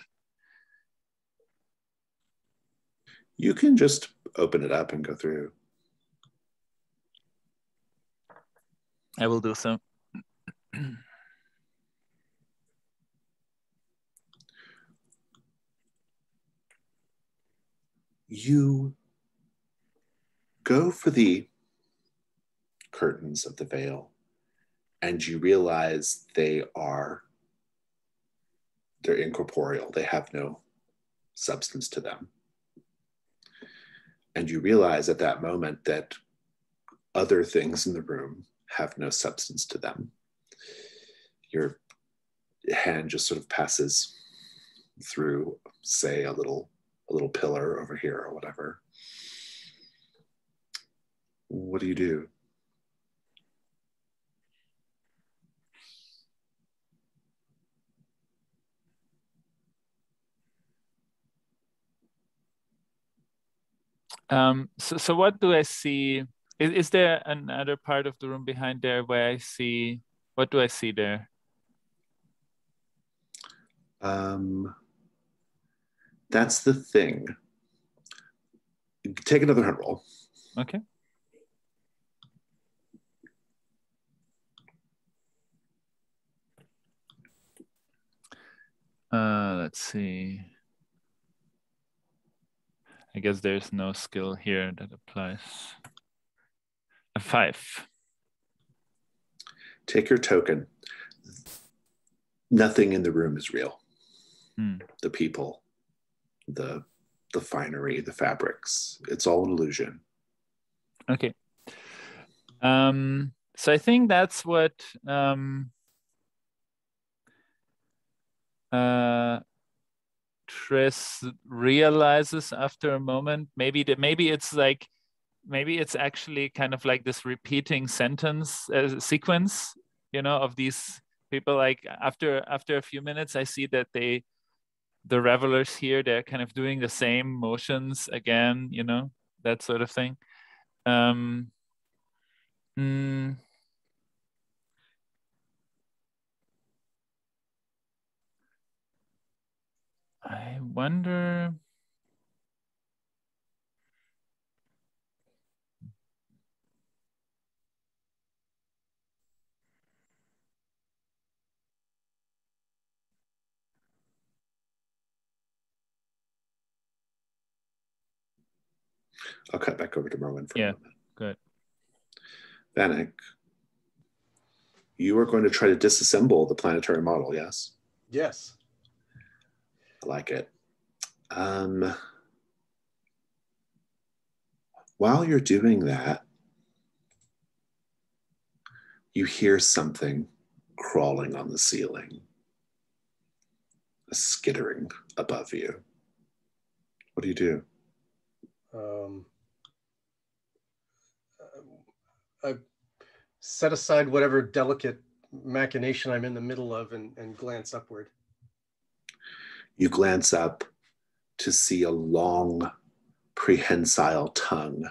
You can just open it up and go through. I will do so. you go for the curtains of the veil and you realize they are they're incorporeal they have no substance to them and you realize at that moment that other things in the room have no substance to them. Your hand just sort of passes through, say, a little a little pillar over here or whatever. What do you do? Um, so, so what do I see is, is there another part of the room behind there where I see, what do I see there? Um, that's the thing. Take another hunt roll. Okay. Uh, let's see. I guess there's no skill here that applies. A five. Take your token. Nothing in the room is real. Hmm. The people, the the finery, the fabrics. It's all an illusion. Okay. Um, so I think that's what um, uh, Triss realizes after a moment. Maybe that maybe it's like maybe it's actually kind of like this repeating sentence uh, sequence you know of these people like after after a few minutes i see that they the revelers here they're kind of doing the same motions again you know that sort of thing. Um mm, i wonder I'll cut back over to Merwin for yeah, a moment. good. Vanek, you are going to try to disassemble the planetary model, yes? Yes. I like it. Um, while you're doing that, you hear something crawling on the ceiling, a skittering above you. What do you do? Um, I set aside whatever delicate machination I'm in the middle of and, and glance upward. You glance up to see a long, prehensile tongue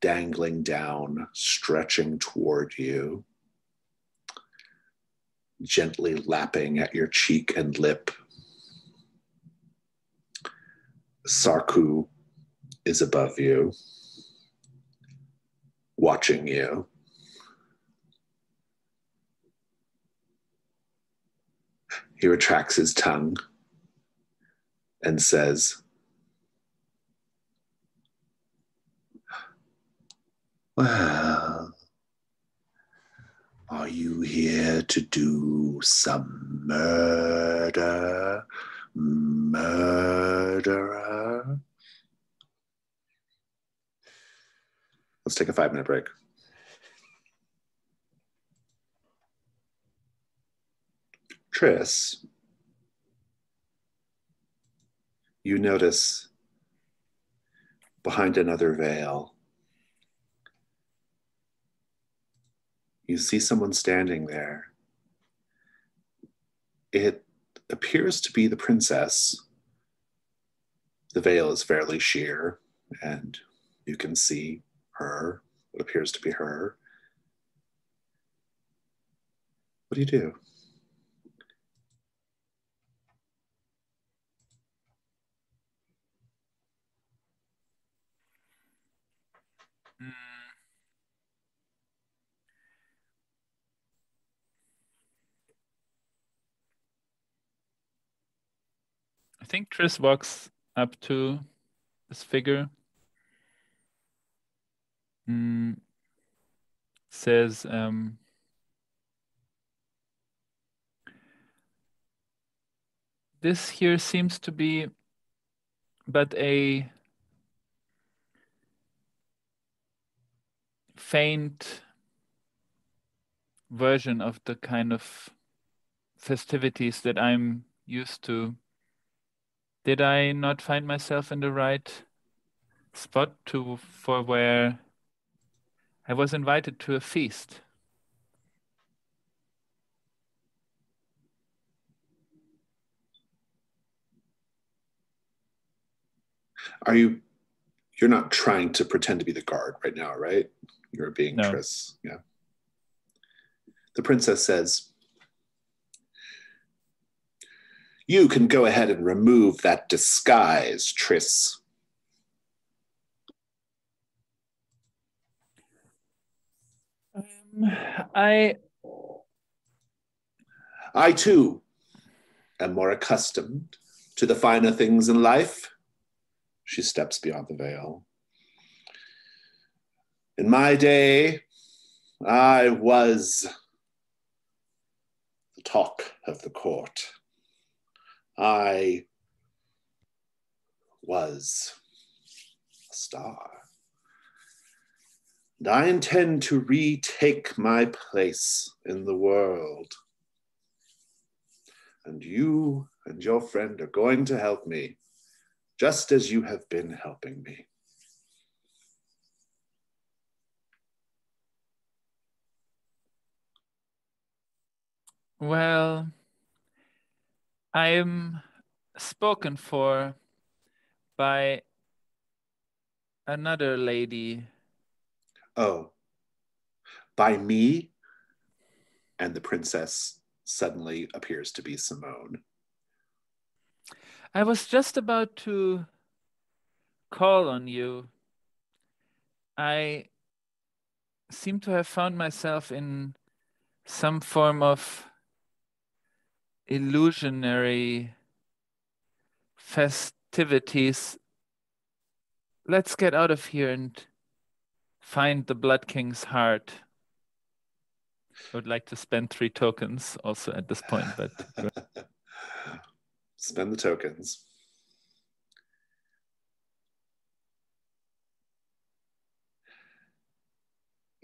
dangling down, stretching toward you, gently lapping at your cheek and lip. Sarku is above you, watching you. He retracts his tongue and says, Well, are you here to do some murder, murderer? Let's take a five minute break. Tris, you notice behind another veil, you see someone standing there. It appears to be the princess. The veil is fairly sheer, and you can see her, what appears to be her. What do you do? Mm. I think Tris walks up to this figure. Mm. Says, um, this here seems to be but a faint version of the kind of festivities that I'm used to. Did I not find myself in the right spot to for where I was invited to a feast? Are you you're not trying to pretend to be the guard right now, right? You're being No. Tris. Yeah. The princess says, You can go ahead and remove that disguise, Tris. I I too am more accustomed to the finer things in life. She steps beyond the veil. In my day, I was the talk of the court. I was a star. And I intend to retake my place in the world. And you and your friend are going to help me, just as you have been helping me. well, I am spoken for by another lady. Oh, by me? And the princess suddenly appears to be Simone. I was just about to call on you. I seem to have found myself in some form of illusionary festivities. Let's get out of here and find the Blood King's heart. I would like to spend three tokens also at this point, but Spend the tokens.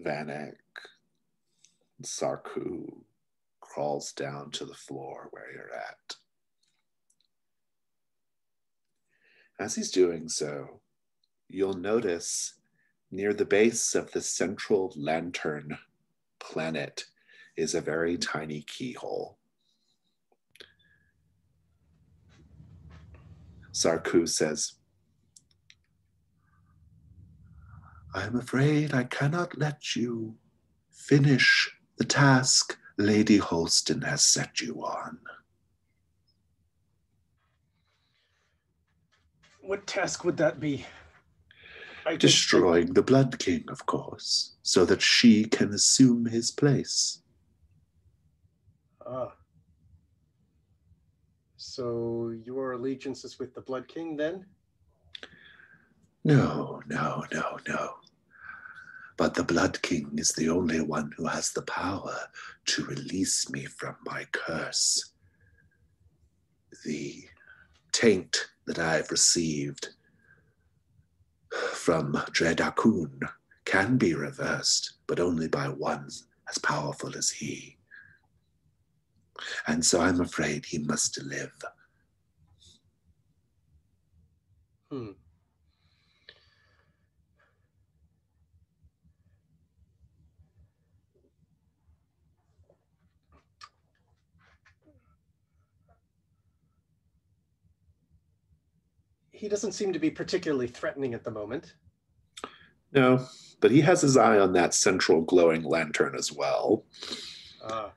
Vanek, Sarku crawls down to the floor where you're at. As he's doing so, you'll notice near the base of the central lantern planet is a very tiny keyhole. Sarku says, I'm afraid I cannot let you finish the task Lady Holston has set you on. What task would that be? Destroying the Blood King, of course, so that she can assume his place. Ah. So your allegiance is with the Blood King then? No, no, no, no. But the Blood King is the only one who has the power to release me from my curse. The taint that I've received from Dread Ahkoon can be reversed, but only by one as powerful as he. And so I'm afraid he must live. Hmm. He doesn't seem to be particularly threatening at the moment. No, but he has his eye on that central glowing lantern as well. Uh.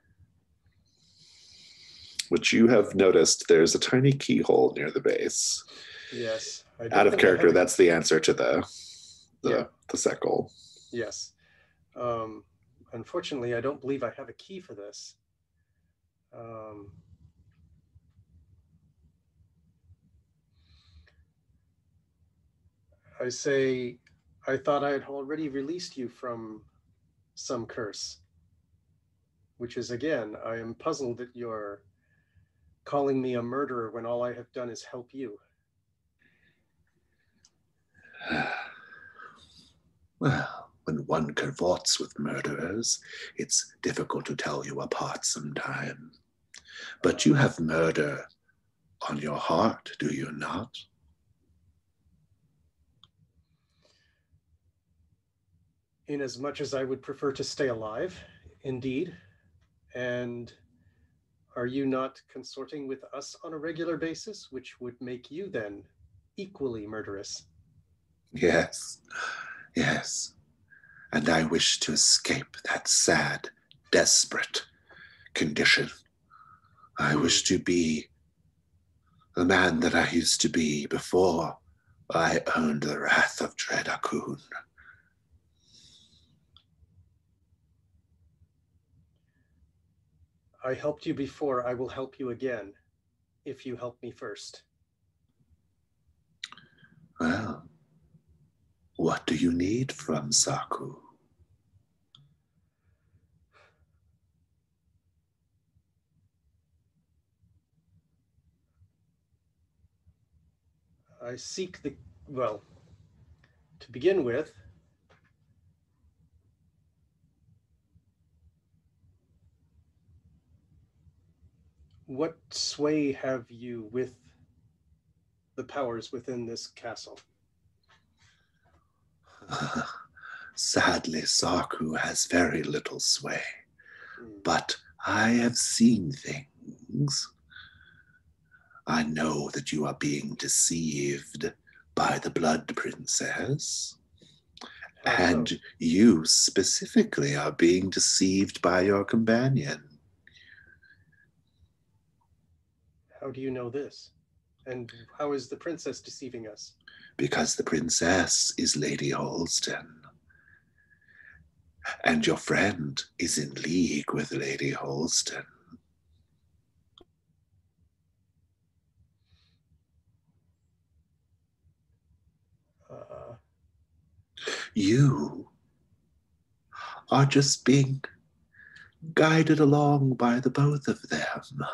Which you have noticed there's a tiny keyhole near the base. Yes. Out of character, that's the answer to the the, yeah. the set goal. Yes. Um, unfortunately, I don't believe I have a key for this. Um, I say, I thought I had already released you from some curse. Which is again, I am puzzled that you're calling me a murderer when all I have done is help you. Well, when one cavorts with murderers, it's difficult to tell you apart sometime. But you have murder on your heart, do you not? In as much as I would prefer to stay alive, indeed. And are you not consorting with us on a regular basis, which would make you then equally murderous? Yes, yes. And I wish to escape that sad, desperate condition. I hmm. wish to be the man that I used to be before I earned the wrath of Dread I helped you before, I will help you again if you help me first. Well, what do you need from Sarku? I seek the, well, to begin with, what sway have you with the powers within this castle? sadly, Sarku has very little sway, mm. but I have seen things. I know that you are being deceived by the Blood Princess. and you specifically are being deceived by your companion. How do you know this? And how is the princess deceiving us? Because the princess is Lady Holston. And your friend is in league with Lady Holston. Uh, you are just being guided along by the both of them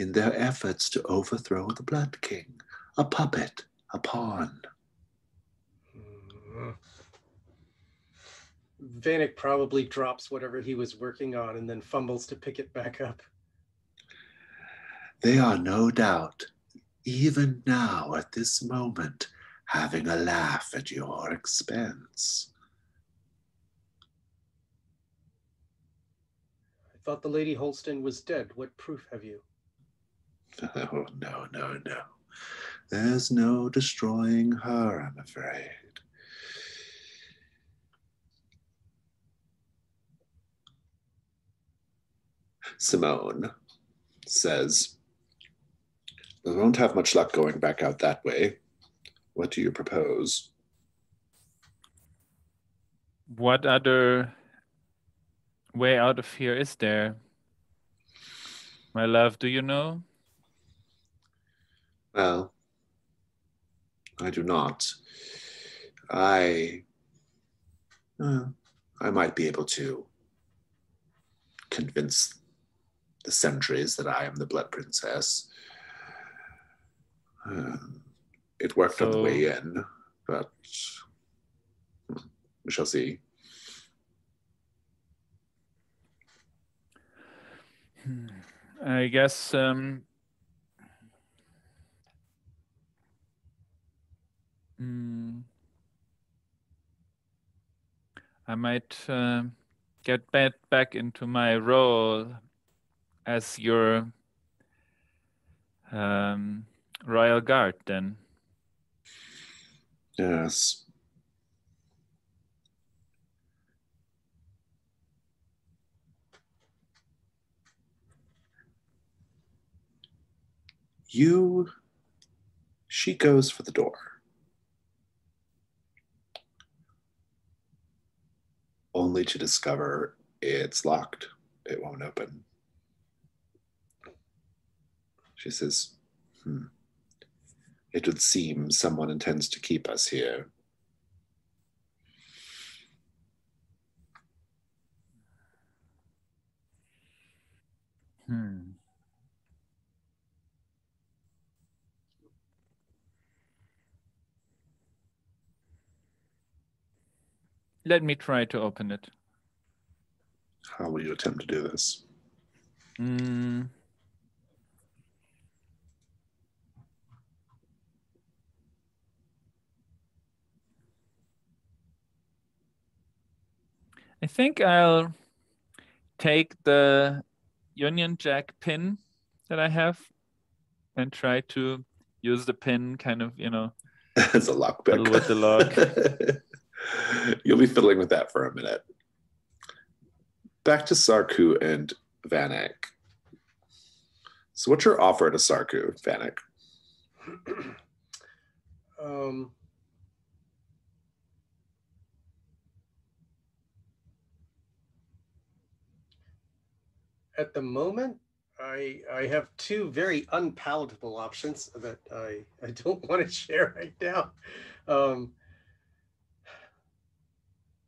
in their efforts to overthrow the Blood King, a puppet, a pawn. Mm-hmm. Vanek probably drops whatever he was working on and then fumbles to pick it back up. They are no doubt, even now at this moment, having a laugh at your expense. I thought the Lady Holston was dead. What proof have you? Oh, no, no, no. There's no destroying her, I'm afraid. Simone says, We won't have much luck going back out that way. What do you propose? What other way out of here is there? My love, do you know? Well, I do not. I. Uh, I might be able to convince the sentries that I am the Blood Princess. Uh, it worked on the way in, but hmm, we shall see. I guess um, mm, I might uh, get back back into my role as your um, royal guard then. Yes. You. She goes for the door. Only to discover it's locked. It won't open. She says, hmm. It would seem someone intends to keep us here. Hmm. Let me try to open it. How will you attempt to do this? Mm. I think I'll take the Union Jack pin that I have and try to use the pin kind of, you know, As a lockpick. Fiddle with the lock. You'll be fiddling with that for a minute. Back to Sarku and Vanek. So, what's your offer to Sarku, Vanek? um, at the moment, I I have two very unpalatable options that I I don't want to share right now. Um,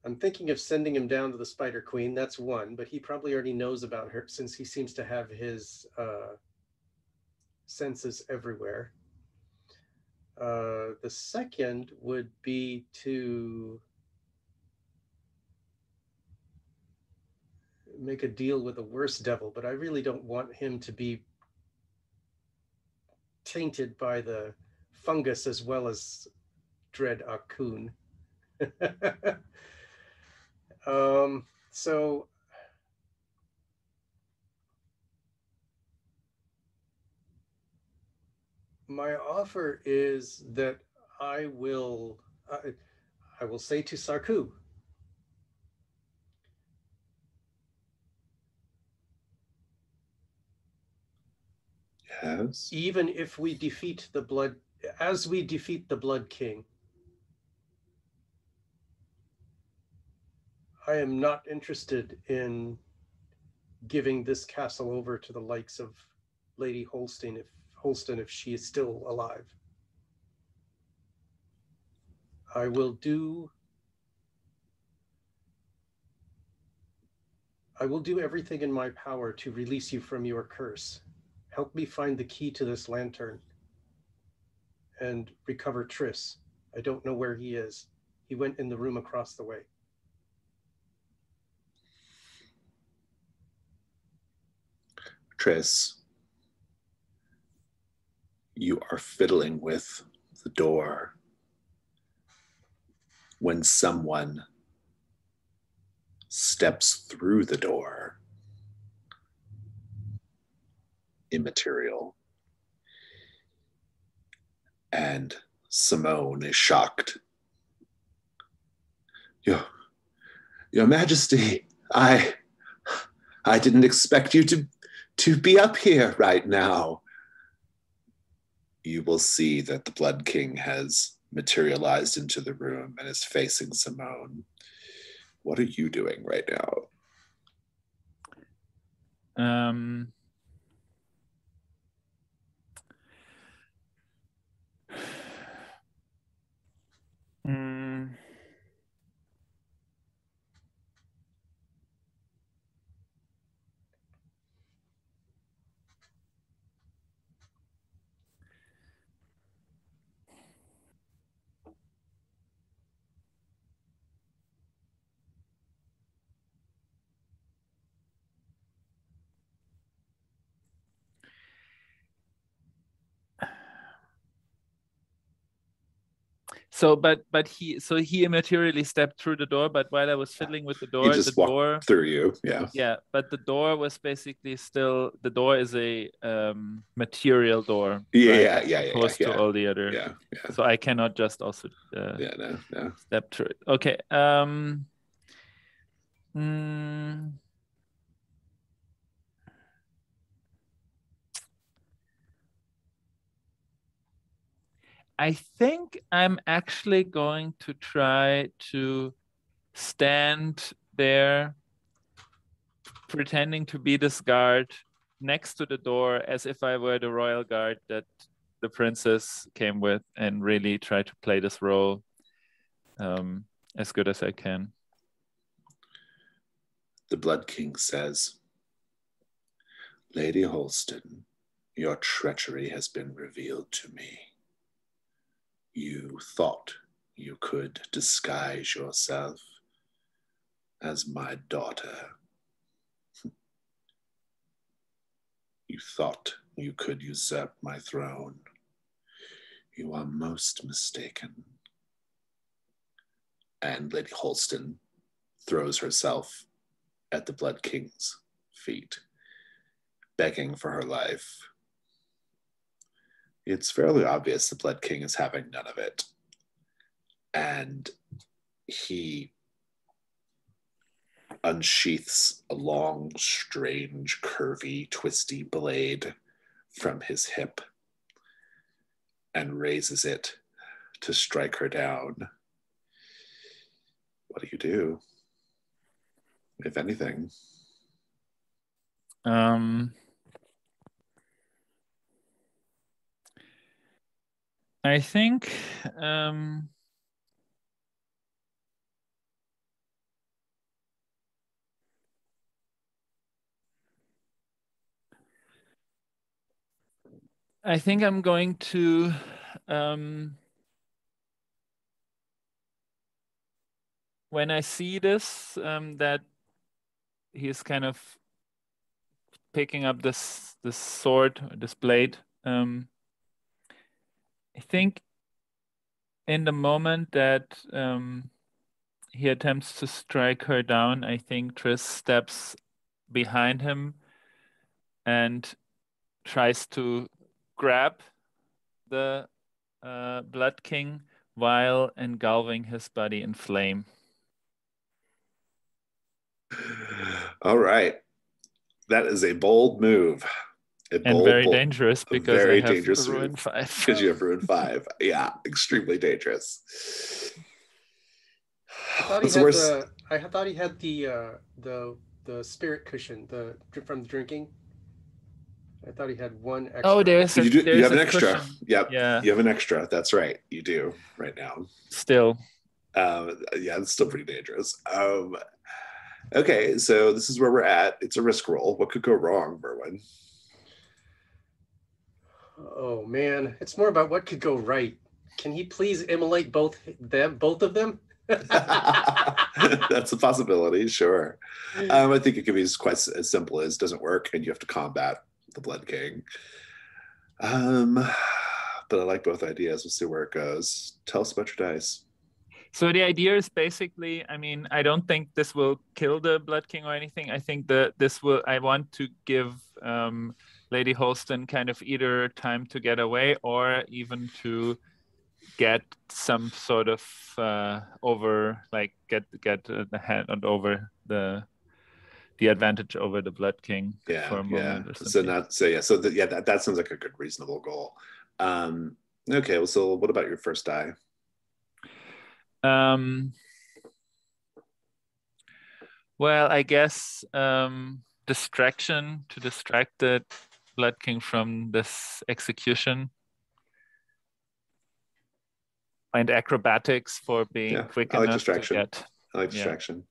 I'm thinking of sending him down to the Spider Queen. That's one, but he probably already knows about her since he seems to have his uh, senses everywhere. Uh, the second would be to make a deal with the worst devil, but I really don't want him to be tainted by the fungus as well as Dread Akun. um, so my offer is that I will I, I will say to Sarku, Yes. even if we defeat the blood as we defeat the blood king i am not interested in giving this castle over to the likes of lady holston if holston if she is still alive i will do i will do everything in my power to release you from your curse help me find the key to this lantern and recover Triss. I don't know where he is. He went in the room across the way. Triss, you are fiddling with the door when someone steps through the door immaterial. And Simone is shocked. Your, Your Majesty, I, I didn't expect you to, to be up here right now. You will see that the Blood King has materialized into the room and is facing Simone. What are you doing right now? Um, mm, so but but he so he immaterially stepped through the door but while i was fiddling with the door the door through you. Yeah. yeah but the door was basically still the door is a um material door Yeah, right, yeah, yeah, yeah, opposed yeah. to all the other Yeah. Yeah. so i cannot just also uh, Yeah. No. No. step through it okay um mm, I think I'm actually going to try to stand there pretending to be this guard next to the door as if I were the royal guard that the princess came with and really try to play this role um, as good as I can. The Blood King says, Lady Holston, your treachery has been revealed to me. You thought you could disguise yourself as my daughter. You thought you could usurp my throne. You are most mistaken. And Lady Holston throws herself at the Blood King's feet, begging for her life. It's fairly obvious the Blood King is having none of it. And he unsheaths a long, strange, curvy, twisty blade from his hip and raises it to strike her down. What do you do? If anything. Um, I think um, I think I'm going to um, when I see this um, that he's kind of picking up this this sword, this blade. Um, I think in the moment that um, he attempts to strike her down, I think Triss steps behind him and tries to grab the uh, Blood King while engulfing his body in flame. All right. That is a bold move. A And bold, very bold- dangerous because very I have dangerous ruin five. Because you have ruined five. Yeah, extremely dangerous. I thought he the had the. I thought he had the uh, the the spirit cushion the from the drinking. I thought he had one extra. Oh, there's a, You, do, there's you have an extra. cushion. Yep. Yeah, You have an extra. That's right. You do right now. still. Um, yeah, it's still pretty dangerous. Um, okay, so this is where we're at. It's a risk roll. What could go wrong, Merwin? Oh man, it's more about what could go right. Can he please immolate both them, both of them? That's a possibility, sure. Um, I think it could be as quite as simple as doesn't work and you have to combat the Blood King. Um, but I like both ideas. We'll see where it goes. Tell us about your dice. So the idea is basically, I mean, I don't think this will kill the Blood King or anything. I think that this will. I want to give um, Lady Holston kind of either time to get away or even to get some sort of uh, over like get get the hand over the the advantage over the blood king yeah for a moment yeah so not so yeah so the, yeah that, that sounds like a good reasonable goal. Um okay well so what about your first die? Um well i guess um distraction to distract the blood king from this execution and acrobatics for being yeah, quick I like enough distraction. to get. I like distraction. Yeah.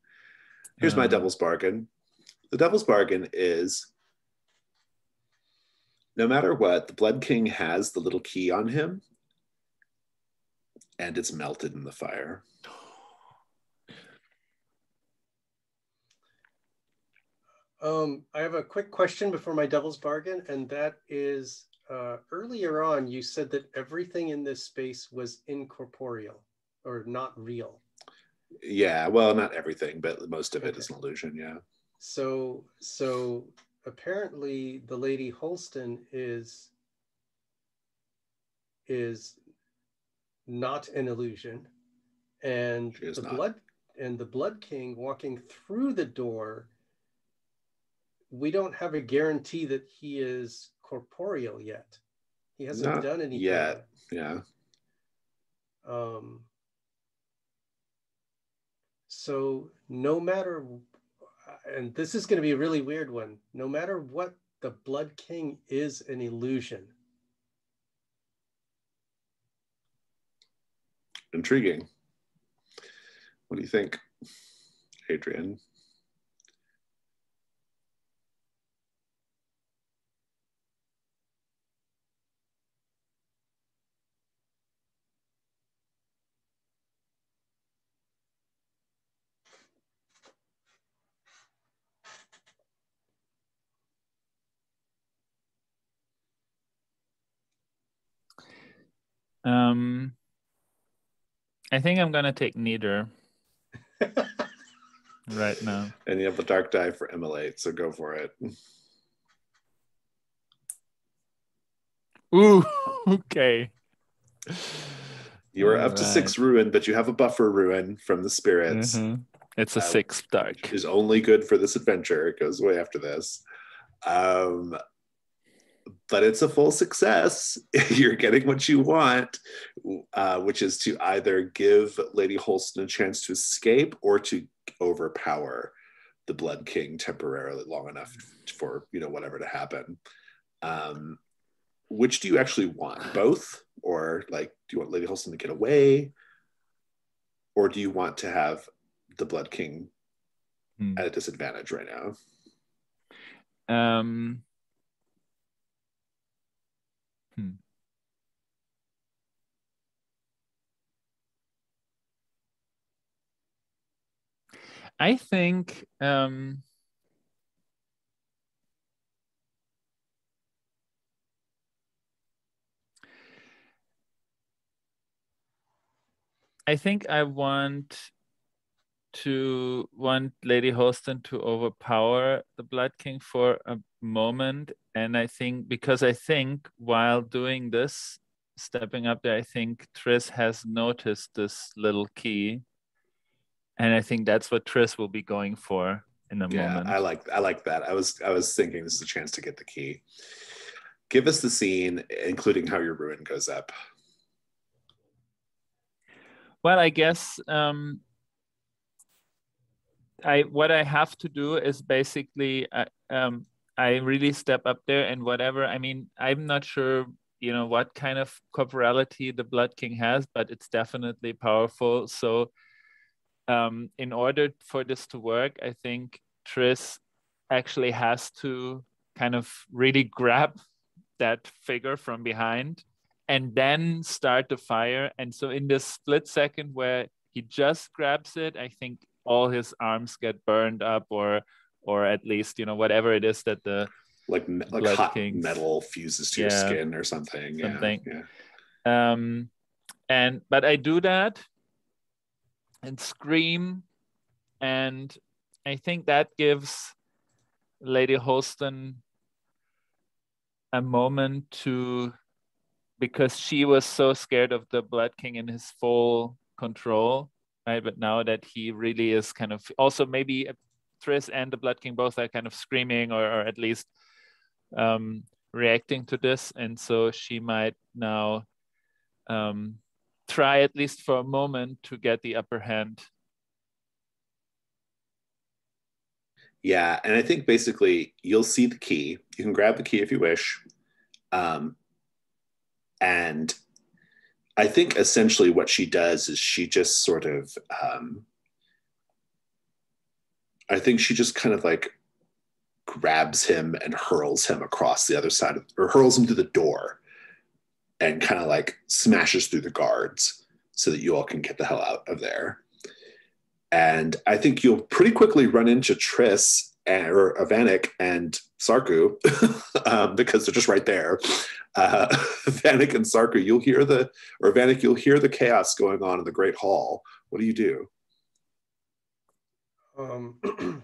Here's um, my devil's bargain. The devil's bargain is no matter what, the Blood King has the little key on him and it's melted in the fire. Um, I have a quick question before my devil's bargain, and that is uh, earlier on, you said that everything in this space was incorporeal or not real. Yeah, well, not everything, but most of it okay. is an illusion. Yeah. So, so apparently, the Lady Holston is is not an illusion, and the not. blood and the Blood King walking through the door. We don't have a guarantee that he is corporeal yet. He hasn't Not done anything yet. Yeah. Um, so no matter, and this is going to be a really weird one. No matter what, the Blood King is an illusion. Intriguing. What do you think, Adrian? Um, I think I'm gonna take neither right now. And you have the dark die for immolate, so go for it. Ooh, okay. You are All up right. to six ruin, but you have a buffer ruin from the spirits. Mm-hmm. It's a uh, six dark. Is only good for this adventure. It goes away after this. Um, but it's a full success. You're getting what you want, uh, which is to either give Lady Holston a chance to escape or to overpower the Blood King temporarily long enough for you know whatever to happen. Um, which do you actually want? Both, or like, do you want Lady Holston to get away, or do you want to have the Blood King hmm. at a disadvantage right now? Um Hmm. I think um, I think I want to want Lady Holston to overpower the Blood King for a moment and I think because I think while doing this, stepping up there, I think Triss has noticed this little key, and I think that's what Triss will be going for in a yeah, moment. I like I like that. I was I was thinking this is a chance to get the key. Give us the scene, including how your ruin goes up. Well, I guess um, I what I have to do is basically uh, um, I really step up there and whatever. I mean, I'm not sure, you know, what kind of corporality the Blood King has, but it's definitely powerful. So, um, in order for this to work, I think Triss actually has to kind of really grab that figure from behind and then start the fire. And so, in this split second where he just grabs it, I think all his arms get burned up or or at least you know whatever it is that the like like hot kings, metal fuses to yeah, your skin or something. Something. Yeah, yeah. Um, and but I do that and scream, and I think that gives Lady Holston a moment to because she was so scared of the Blood King in his full control, right? But now that he really is kind of also maybe Triss and the Blood King both are kind of screaming or, or at least um, reacting to this, and so she might now um, try at least for a moment to get the upper hand. Yeah, and I think basically you'll see the key. You can grab the key if you wish. Um, and I think essentially what she does is she just sort of, um, I think she just kind of like grabs him and hurls him across the other side of, or hurls him to the door and kind of like smashes through the guards so that you all can get the hell out of there. And I think you'll pretty quickly run into Triss and, or Vanek and Sarku um, because they're just right there. Uh, Vanek and Sarku, you'll hear the, or Vanek, you'll hear the chaos going on in the Great Hall. What do you do? Um,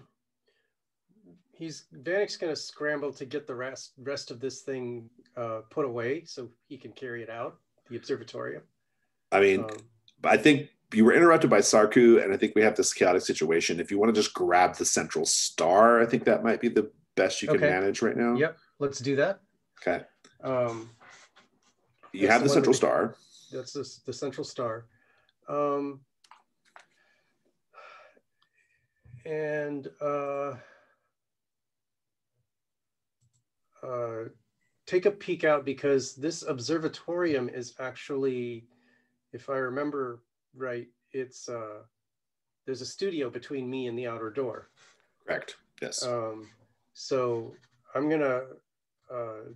he's Vanek's going to scramble to get the rest rest of this thing uh, put away so he can carry it out the observatorium. I mean, um, I think you were interrupted by Sarku, and I think we have this chaotic situation. If you want to just grab the central star, I think that might be the best you can okay. manage right now. Yep, let's do that. Okay. Um, you have the, the central star. That's the, the central star. Um, and uh, uh, take a peek out because this observatorium is actually, if I remember right, it's uh, there's a studio between me and the outer door. Correct. Yes. Um, so I'm gonna uh,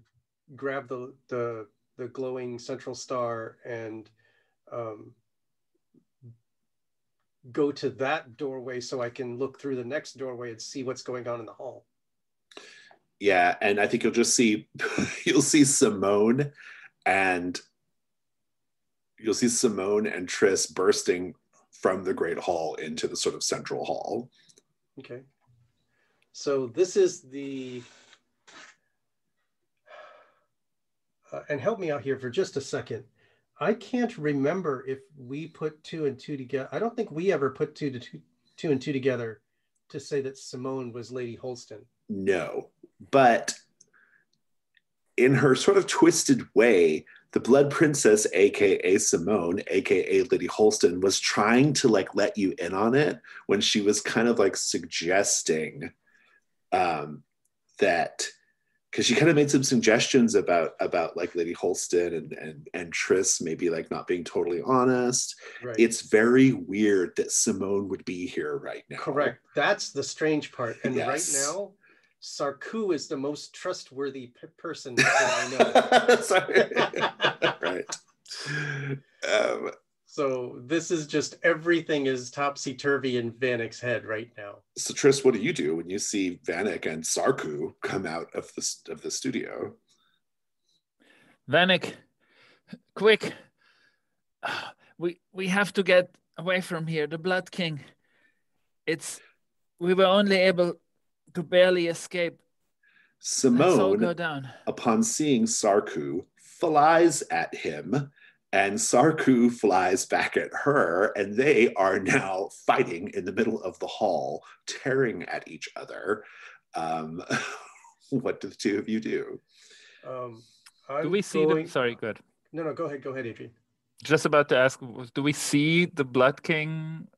grab the the the glowing central star and um, go to that doorway so I can look through the next doorway and see what's going on in the hall. Yeah, and I think you'll just see you'll see Simone and you'll see Simone and Triss bursting from the Great Hall into the sort of central hall. Okay. So this is the uh, and help me out here for just a second. I can't remember if we put two and two together. I don't think we ever put two to two, two and two together to say that Simone was Lady Holston. No, but in her sort of twisted way, the Blood Princess, aka Simone, aka Lady Holston, was trying to like let you in on it when she was kind of like suggesting um, that because she kind of made some suggestions about about like Lady Holston and and and Triss maybe like not being totally honest. Right. It's very weird that Simone would be here right now. Correct. That's the strange part. And yes. right now, Sarku is the most trustworthy p- person that I know. right. Um, so this is just everything is topsy turvy in Vanek's head right now. So Triss, what do you do when you see Vanek and Sarku come out of the of the studio? Vanek, quick! We we have to get away from here. The Blood King. It's we were only able to barely escape. Simone, upon seeing Sarku, flies at him and Sarku flies back at her, and they are now fighting in the middle of the hall, tearing at each other. Um, what do the two of you do? Um, do we see going... the? Sorry, good. No, no, go ahead. Go ahead, Adrian. Just about to ask: Do we see the Blood King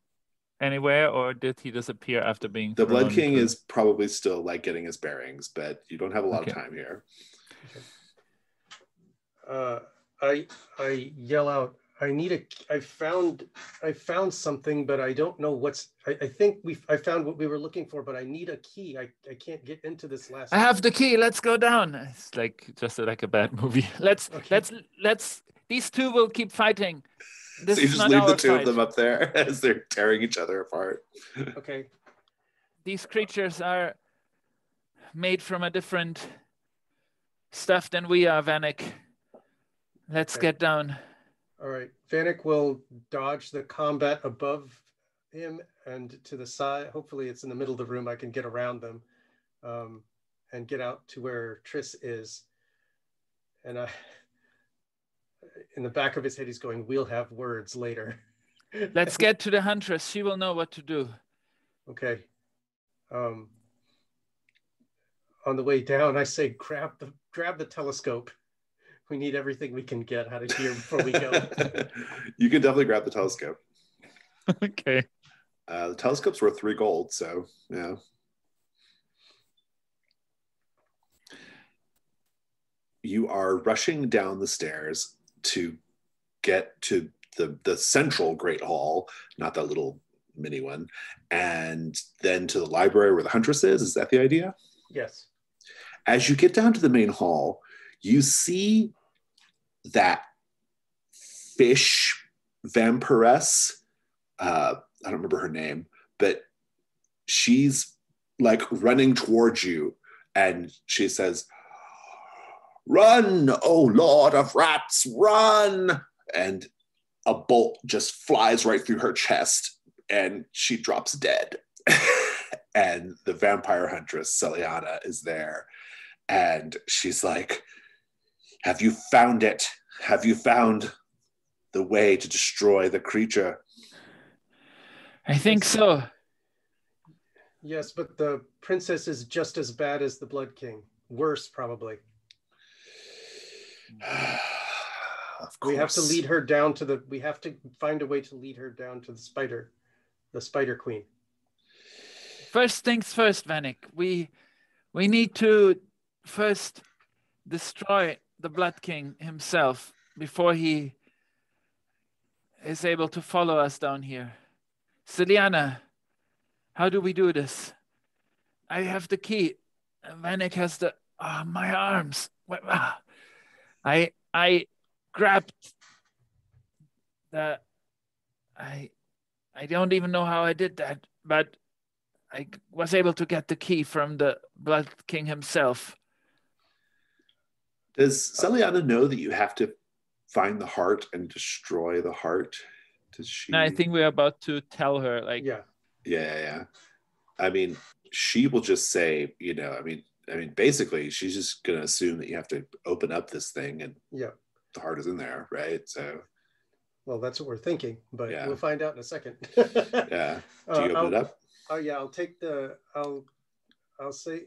anywhere, or did he disappear after being? The Blood King is probably still like getting his bearings, but you don't have a lot okay. of time here. Okay. Uh, I I yell out, I need a I found I found something, but I don't know what's I, I think we I found what we were looking for, but I need a key. I, I can't get into this last I have the key. Let's go down. It's like just like a bad movie. Let's okay. let's let's these two will keep fighting. This so you just leave the two fight. of them up there as they're tearing each other apart. Okay. These creatures are made from a different stuff than we are, Vanek. Let's okay. get down. All right. Vanek will dodge the combat above him and to the side. Hopefully, it's in the middle of the room. I can get around them um, and get out to where Triss is. and I, in the back of his head, he's going, "We'll have words later." Let's get to the huntress. She will know what to do. Okay. Um, on the way down, I say, grab the grab the telescope. We need everything we can get out of here before we go. you can definitely grab the telescope. okay. Uh, the telescope's worth three gold, so yeah. You are rushing down the stairs to get to the the central Great Hall, not that little mini one, and then to the library where the huntress is. Is that the idea? yes. As you get down to the main hall, you see that fish vampiress. Uh, I don't remember her name, but she's like running towards you, and she says, "Run, oh Lord of Rats, run!" And a bolt just flies right through her chest, and she drops dead. and the vampire huntress Celiana is there, and she's like, "Have you found it? Have you found the way to destroy the creature?" I think so. Yes, but the princess is just as bad as the Blood King. Worse, probably. of We have to lead her down to the. We have to find a way to lead her down to the spider, the Spider Queen. First things first, Vanek. We we need to first destroy the Blood King himself before he is able to follow us down here. Celiana, how do we do this? I have the key. Vanek has the ah my arms. Ah. I I grabbed the I I don't even know how I did that, but I was able to get the key from the Blood King himself. Does Celiana know that you have to find the heart and destroy the heart? Does she? No, I think we're about to tell her, like, Yeah. Yeah, yeah, yeah. I mean, she will just say, you know, I mean, I mean, basically, she's just gonna assume that you have to open up this thing and Yeah. the heart is in there, right? So, Well, that's what we're thinking, but Yeah. we'll find out in a second. yeah. Do Uh, you open I'll- it up? Oh yeah, I'll take the. I'll. I'll say.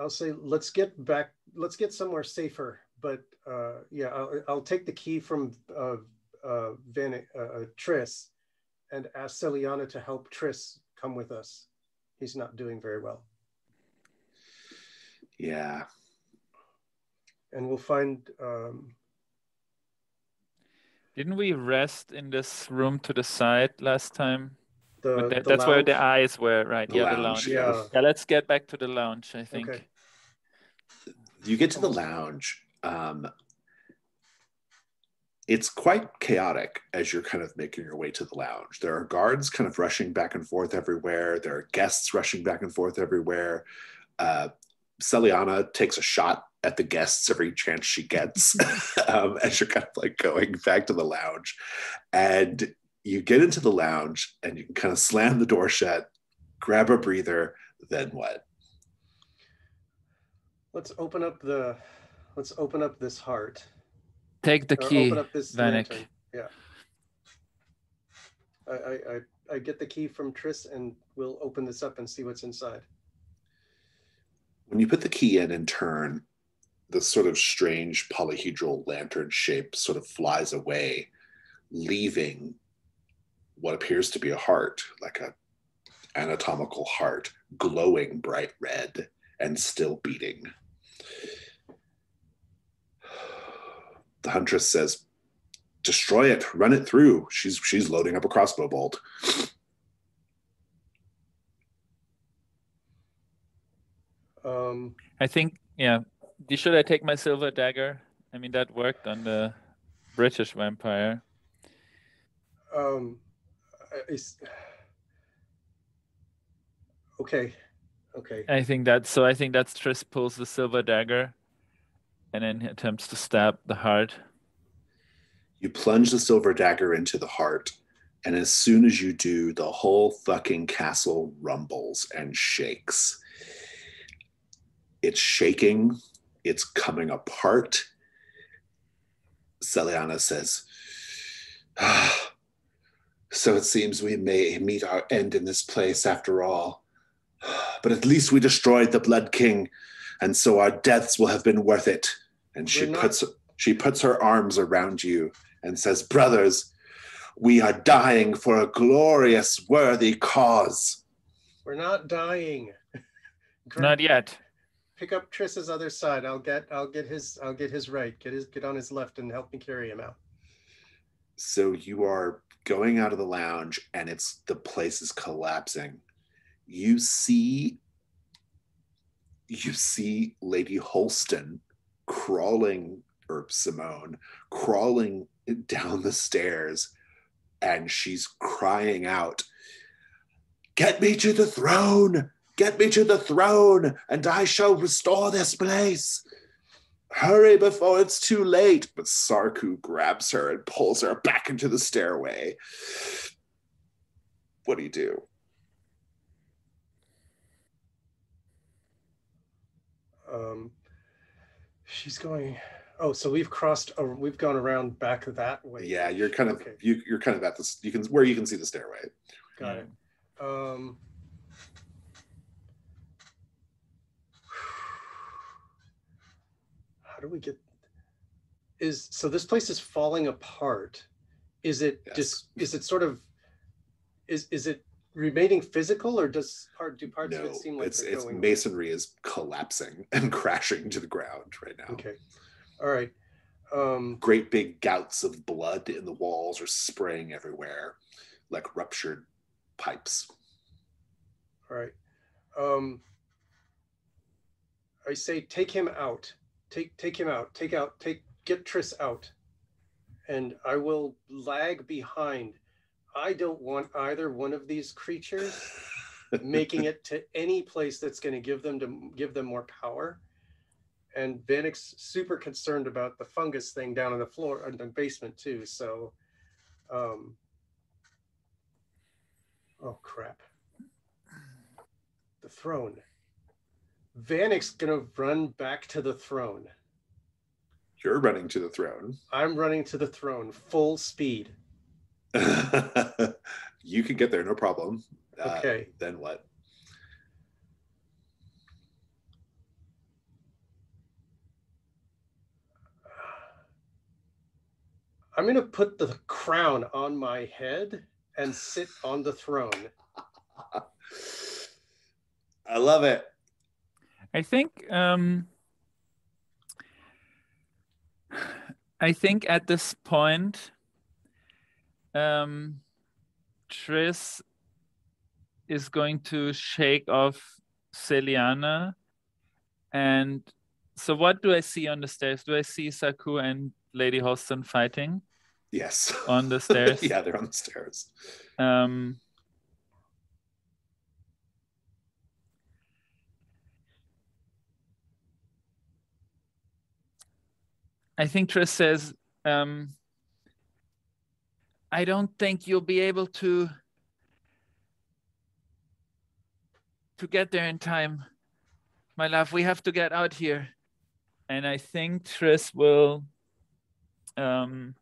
I'll say let's get back. Let's get somewhere safer. But uh, yeah, I'll, I'll take the key from uh, uh, Van uh, uh, Triss, and ask Celiana to help Triss come with us. He's not doing very well, Yeah. and we'll find. Um, didn't we rest in this room to the side last time? the, But that, the that's where the eyes were, right? The yeah, the lounge, lounge. Yeah. Yeah, let's get back to the lounge, I think. Okay. You get to the lounge. Um, it's quite chaotic as you're kind of making your way to the lounge. There are guards kind of rushing back and forth everywhere. There are guests rushing back and forth everywhere. Uh, Celiana takes a shot at the guests every chance she gets um, as you're kind of like going back to the lounge. And you get into the lounge and you can kind of slam the door shut, grab a breather, then what? Let's open up the. Let's open up this heart. Take the or key, open up this Vanek. Yeah. I, I, I, I get the key from Triss and we'll open this up and see what's inside. When you put the key in and turn, the sort of strange polyhedral lantern shape sort of flies away, leaving what appears to be a heart, like a anatomical heart, glowing bright red and still beating. The huntress says, "Destroy it, run it through." She's she's loading up a crossbow bolt. Um, I think, yeah. Should I take my silver dagger? I mean, that worked on the British vampire. um, I- is- okay, okay. I think that's so. I think that's Triss pulls the silver dagger, and then attempts to stab the heart. You plunge the silver dagger into the heart, and as soon as you do, the whole fucking castle rumbles and shakes. It's shaking it's coming apart. Celiana says, ah, So it seems we may meet our end in this place after all. But at least we destroyed the Blood King, and so our deaths will have been worth it. And she not- puts she puts her arms around you and says, Brothers, we are dying for a glorious, worthy cause. We're not dying. Grab- Not yet. Pick up Triss's other side. I'll get I'll get his I'll get his right. Get his get on his left and help me carry him out. So you are going out of the lounge and it's the place is collapsing. You see you see Lady Holston crawling or Simone crawling down the stairs and she's crying out, Get me to the throne! Get me to the throne, and I shall restore this place. Hurry before it's too late. But Sarku grabs her and pulls her back into the stairway. What do you do? Um, she's going. Oh, so we've crossed. Uh, we've gone around back that way. Yeah, you're kind of Okay. you, you're kind of at this. You can where you can see the stairway. Got it. Um, how do we get? Is so this place is falling apart. Is it Yes. just? Is it sort of? Is is it remaining physical, or does part do parts of No, it seem like it's it's masonry is collapsing and crashing to the ground right now. Okay, all right. Um, Great big gouts of blood in the walls are spraying everywhere, like ruptured pipes. All right. Um, I say take him out. Take take him out. Take out. Take get Triss out. And I will lag behind. I don't want either one of these creatures making it to any place that's going to give them to give them more power. And Vanek's super concerned about the fungus thing down on the floor in the basement too. So, um, oh crap the throne. Vanek's gonna run back to the throne. You're running to the throne. I'm running to the throne full speed. you can get there, no problem. Uh, Okay. Then what? I'm gonna put the crown on my head and sit on the throne. I love it. I think um I think at this point um Triss is going to shake off Celiana and so what do I see on the stairs? Do I see Sarku and Lady Holston fighting Yes. on the stairs? yeah, they're on the stairs. Um, I think Triss says, um, I don't think you'll be able to to get there in time. My love, we have to get out here. And I think Triss will um,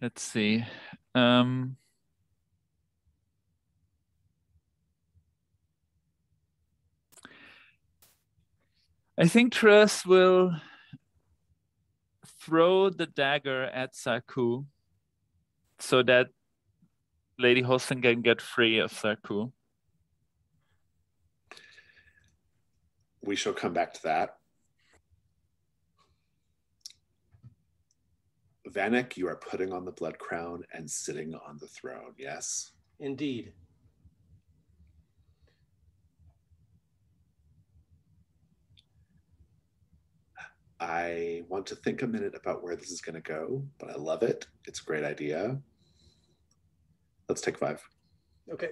let's see. Um, I think Triss will throw the dagger at Sarku so that Lady Holston can get free of Sarku. We shall come back to that. Vanek, you are putting on the blood crown and sitting on the throne. Yes. Indeed. I want to think a minute about where this is going to go, but I love it. It's a great idea. Let's take five. Okay.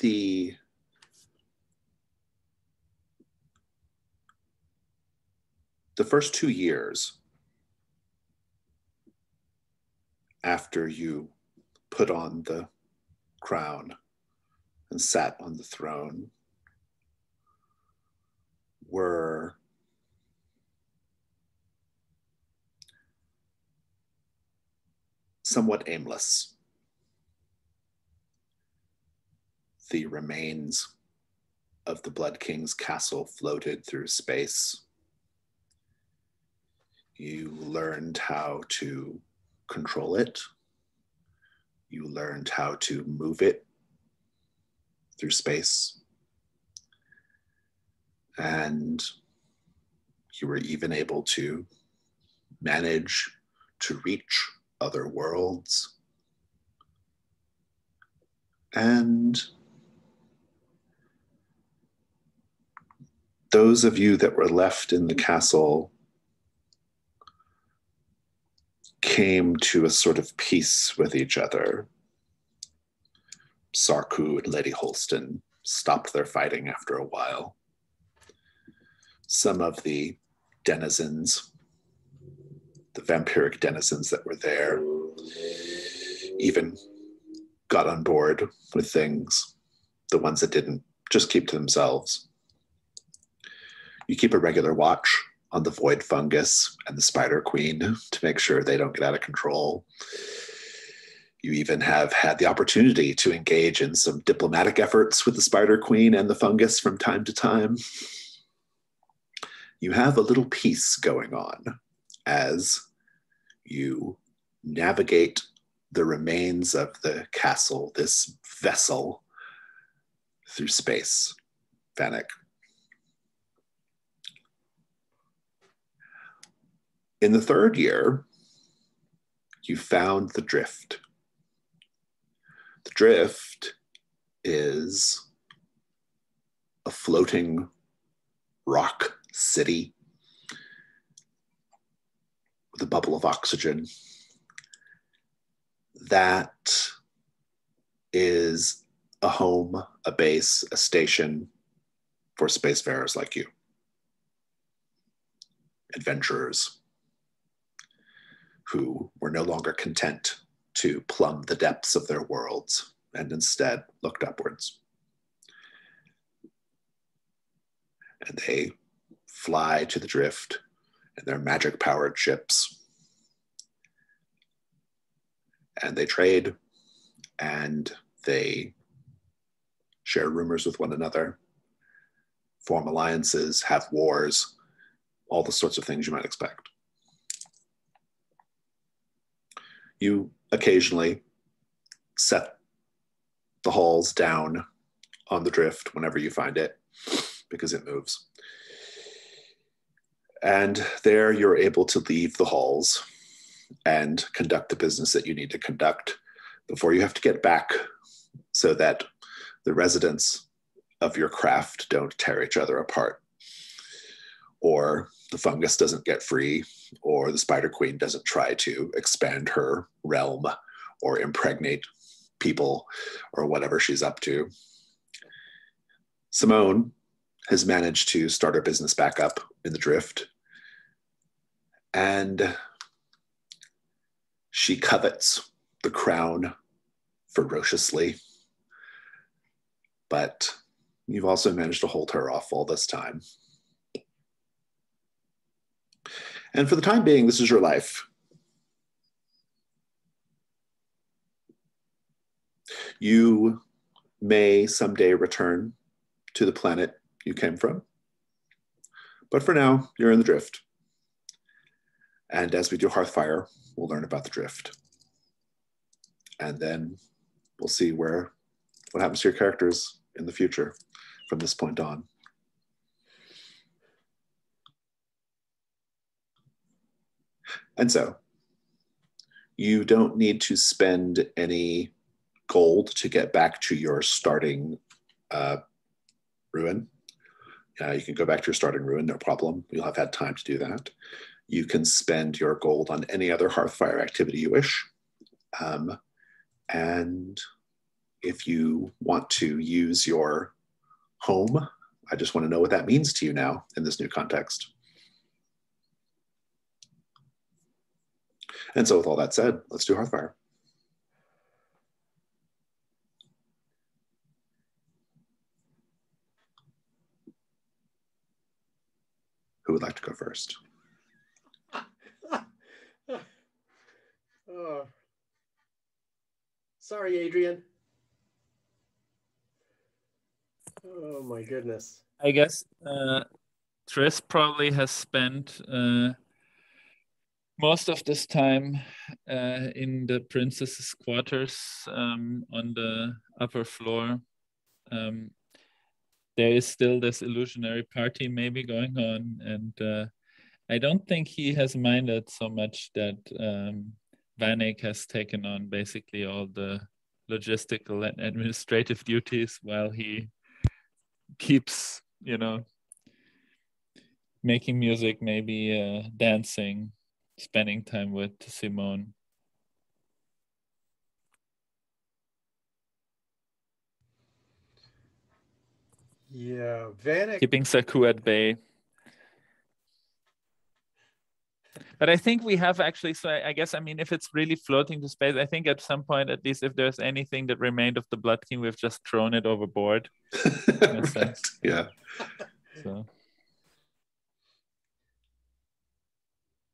The the first two years after you put on the crown and sat on the throne were somewhat aimless. The remains of the Blood King's castle floated through space. You learned how to control it. You learned how to move it through space. And you were even able to manage to reach other worlds. And those of you that were left in the castle came to a sort of peace with each other. Sarku and Lady Holston stopped their fighting after a while. Some of the denizens, the vampiric denizens that were there, even got on board with things. The ones that didn't just keep to themselves. You keep a regular watch on the void fungus and the spider queen to make sure they don't get out of control. You even have had the opportunity to engage in some diplomatic efforts with the spider queen and the fungus from time to time. You have a little peace going on as you navigate the remains of the castle, this vessel, through space. Vanek. In the third year, you found the drift. The drift is a floating rock city with a bubble of oxygen. That is a home, a base, a station for spacefarers like you, adventurers who were no longer content to plumb the depths of their worlds and instead looked upwards. And they fly to the drift in their magic powered ships. And they trade and they share rumors with one another, form alliances, have wars, all the sorts of things you might expect. You occasionally set the hulls down on the drift whenever you find it because it moves. And there you're able to leave the halls and conduct the business that you need to conduct before you have to get back so that the residents of your craft don't tear each other apart or the fungus doesn't get free, or the Spider Queen doesn't try to expand her realm or impregnate people or whatever she's up to. Simone has managed to start her business back up in the drift. And she covets the crown ferociously. But you've also managed to hold her off all this time. And for the time being, this is your life. You may someday return to the planet you came from. But for now, you're in the drift. And as we do Hearthfire, we'll learn about the drift. And then we'll see where what happens to your characters in the future from this point on. And so you don't need to spend any gold to get back to your starting uh, ruin. Uh, you can go back to your starting ruin, no problem. You'll have had time to do that. You can spend your gold on any other Hearthfire activity you wish. Um, and if you want to use your home, I just want to know what that means to you now in this new context. And so, with all that said, let's do Hearthfire. Who would like to go first? oh. Sorry, Adrian. Oh my goodness. I guess uh, Triss probably has spent uh, most of this time uh, in the princess's quarters um, on the upper floor. Um, there is still this illusionary party maybe going on, and uh, I don't think he has minded so much that um, Vanek has taken on basically all the logistical and administrative duties while he keeps, you know, making music, maybe uh, dancing, spending time with Simone. Yeah, Vanek. Keeping Sarku at bay. But I think we have actually, so I, I, guess, I mean, if it's really floating to space, I think at some point, at least if there's anything that remained of the Blood King, we've just thrown it overboard. right. Yeah. So.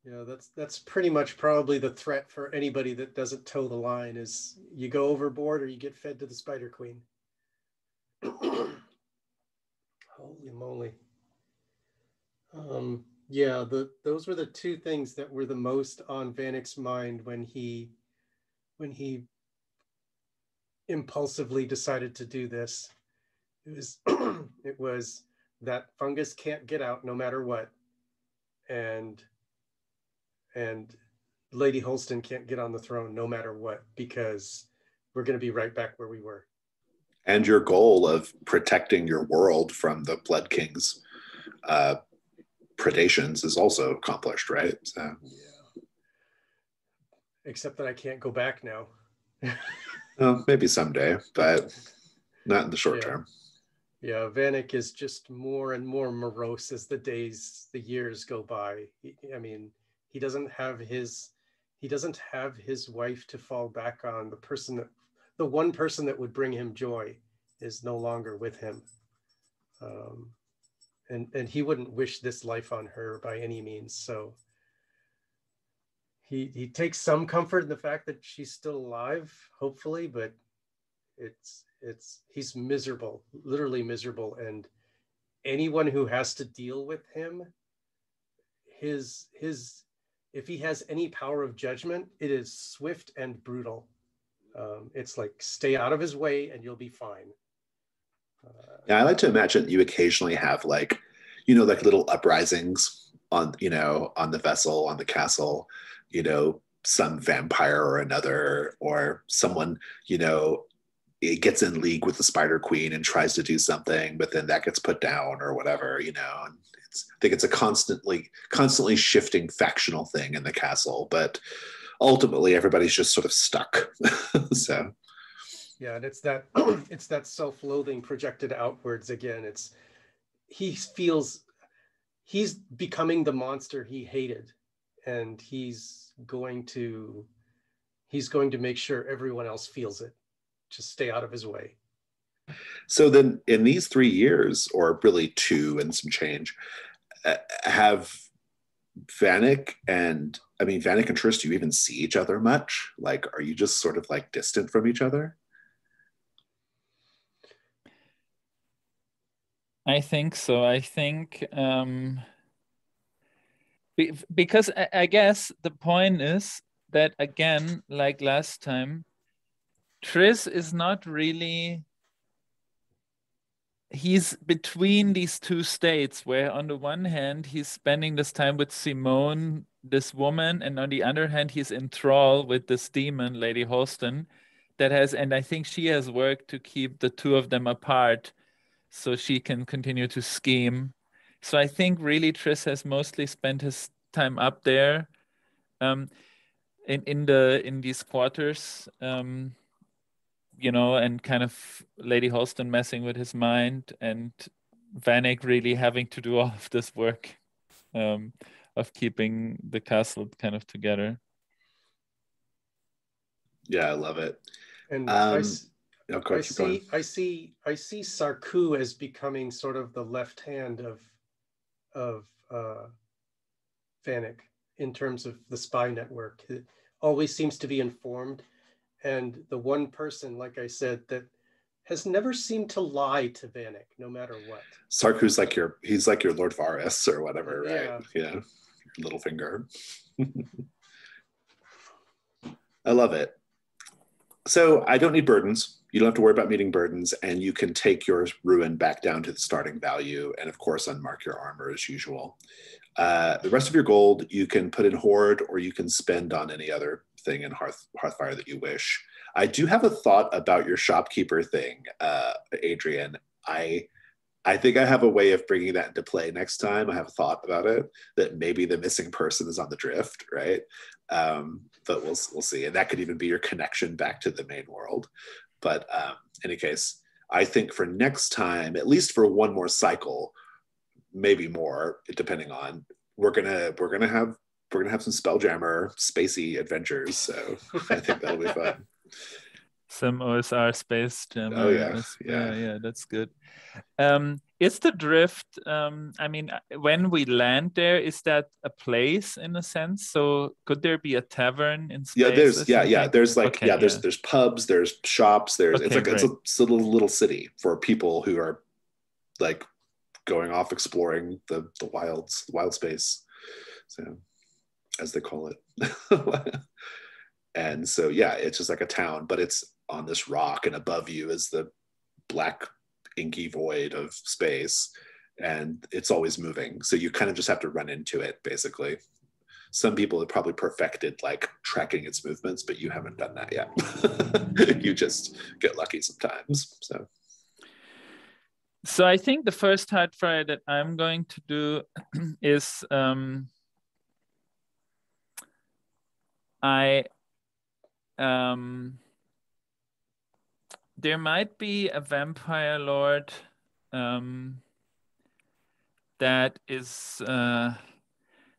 Yeah, that's that's pretty much probably the threat for anybody that doesn't toe the line is you go overboard or you get fed to the Spider Queen. Holy moly. Um, yeah, the those were the two things that were the most on Vanek's mind when he when he impulsively decided to do this. It was it was that fungus can't get out no matter what. And and Lady Holston can't get on the throne no matter what because we're going to be right back where we were. And your goal of protecting your world from the Blood King's uh, predations is also accomplished, right? So. Yeah. Except that I can't go back now. well, maybe someday, but not in the short yeah. term. Yeah, Vanek is just more and more morose as the days, the years go by. I mean, he doesn't have his he doesn't have his wife to fall back on. The person that the one person that would bring him joy is no longer with him. Um, and and he wouldn't wish this life on her by any means. So he he takes some comfort in the fact that she's still alive hopefully but it's it's he's miserable literally miserable. And anyone who has to deal with him his his if he has any power of judgment, it is swift and brutal. Um, it's like stay out of his way and you'll be fine. Uh, yeah, I like to imagine you occasionally have like, you know, like little uprisings on, you know, on the vessel, on the castle, you know, some vampire or another, or someone, you know, it gets in league with the Spider Queen and tries to do something, but then that gets put down or whatever, you know. And it's, I think it's a constantly constantly shifting factional thing in the castle, but ultimately everybody's just sort of stuck. so yeah, and it's that it's that self-loathing projected outwards again. It's he feels he's becoming the monster he hated, and he's going to he's going to make sure everyone else feels it. Just stay out of his way. So then, in these three years, or really two and some change, uh, have Vanek and I mean Vanek and Triss, do you even see each other much? Like, are you just sort of like distant from each other? I think so. I think um, because I guess the point is that again, like last time, Triss is not really he's between these two states where on the one hand he's spending this time with simone this woman and on the other hand he's in thrall with this demon lady holston that has and i think she has worked to keep the two of them apart so she can continue to scheme. So i think really triss has mostly spent his time up there um, in in the in these quarters um, you know, and kind of Lady Holston messing with his mind and Vanek really having to do all of this work um, of keeping the castle kind of together. Yeah, I love it. And I, Um, s- Oh, I coach, keep going. see, I see, I see Sarku as becoming sort of the left hand of, of uh, Vanek in terms of the spy network. It always seems to be informed, and the one person, like I said, that has never seemed to lie to Vanek, no matter what. Sarku's like your he's like your Lord Varys or whatever, right? Yeah. Yeah. Little finger. I love it. So I don't need burdens. You don't have to worry about meeting burdens, and you can take your ruin back down to the starting value, and of course, unmark your armor as usual. Uh, the rest of your gold you can put in hoard, or you can spend on any other thing in Hearth Hearthfire that you wish. I do have a thought about your shopkeeper thing, uh, Adrian. I I think I have a way of bringing that into play next time. I have a thought about it that maybe the missing person is on the drift, right? Um, but we'll we'll see, and that could even be your connection back to the main world. But um, in any case, I think for next time, at least for one more cycle, maybe more, depending on we're gonna we're gonna have we're gonna have some Spelljammer spacey adventures. So I think that'll be fun. Some OSR space jam. Oh, yeah, that's- yeah. yeah, yeah, that's good. Um, is the drift? Um, I mean, uh, when we land there, is that a place in a sense? So could there be a tavern in space? yeah there's yeah yeah there's like Okay, yeah there's yeah. there's pubs there's shops there's it's Okay, like it's a, it's a little little city for people who are like going off exploring the the wilds wild space so as they call it and so yeah it's just like a town but it's on this rock and above you is the black inky void of space and it's always moving so you kind of just have to run into it basically some people have probably perfected like tracking its movements, but you haven't done that yet. you just get lucky sometimes. So So I think the first Hearthfire that I'm going to do is um, I um, there might be a vampire lord um, that is uh,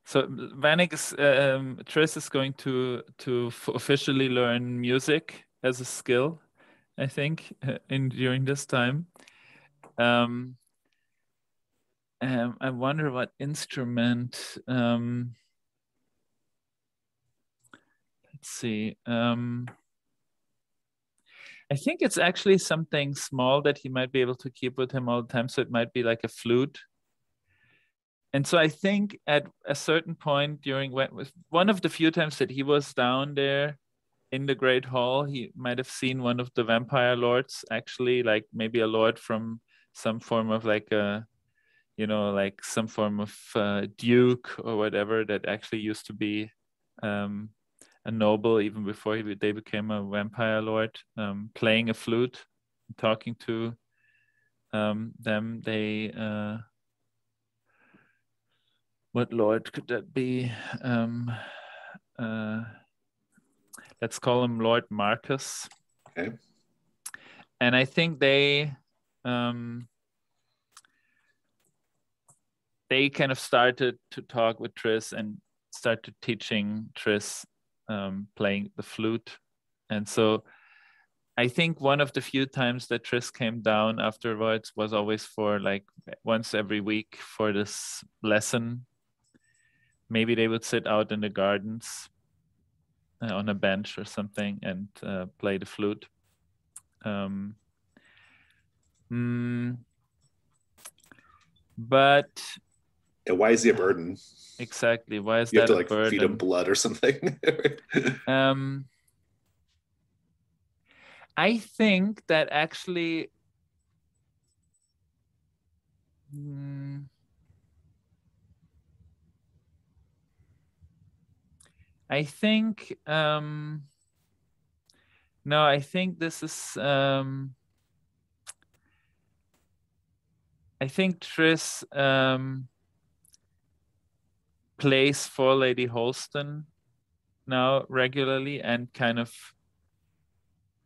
so Vanek um, Triss is going to to officially learn music as a skill, I think, uh, in during this time. Um, um, I wonder what instrument. Um, let's see. Um, I think it's actually something small that he might be able to keep with him all the time. So it might be like a flute. And so I think at a certain point during when one of the few times that he was down there in the Great Hall, he might have seen one of the vampire lords, actually, like maybe a lord from some form of like a, you know, like some form of uh, duke or whatever that actually used to be um, a noble even before he, they became a vampire lord, um, playing a flute, talking to um, them. They, uh, what lord could that be? Um, uh, let's call him Lord Marcus. Okay. And I think they um, they kind of started to talk with Triss and started teaching Triss um, playing the flute. And so I think one of the few times that Triss came down afterwards was always for like once every week for this lesson. Maybe they would sit out in the gardens uh, on a bench or something and uh, play the flute. Um, mm, but and why is he a burden? exactly, why is You have to a like burden? feed him blood or something. Um, I think that actually, mm, I think, um, no, I think this is, um, I think Triss um, plays for Lady Holston now regularly and kind of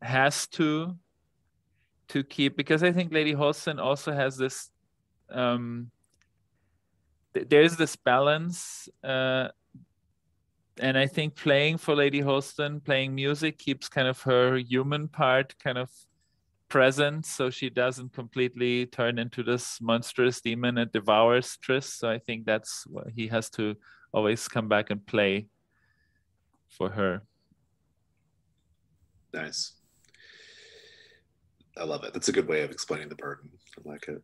has to to keep because I think Lady Holston also has this um th- there's this balance uh and I think playing for Lady Holston, playing music keeps kind of her human part kind of present, so she doesn't completely turn into this monstrous demon and devours Triss. So I think that's what he has to always come back and play for her. Nice. I love it. That's a good way of explaining the burden. I like it.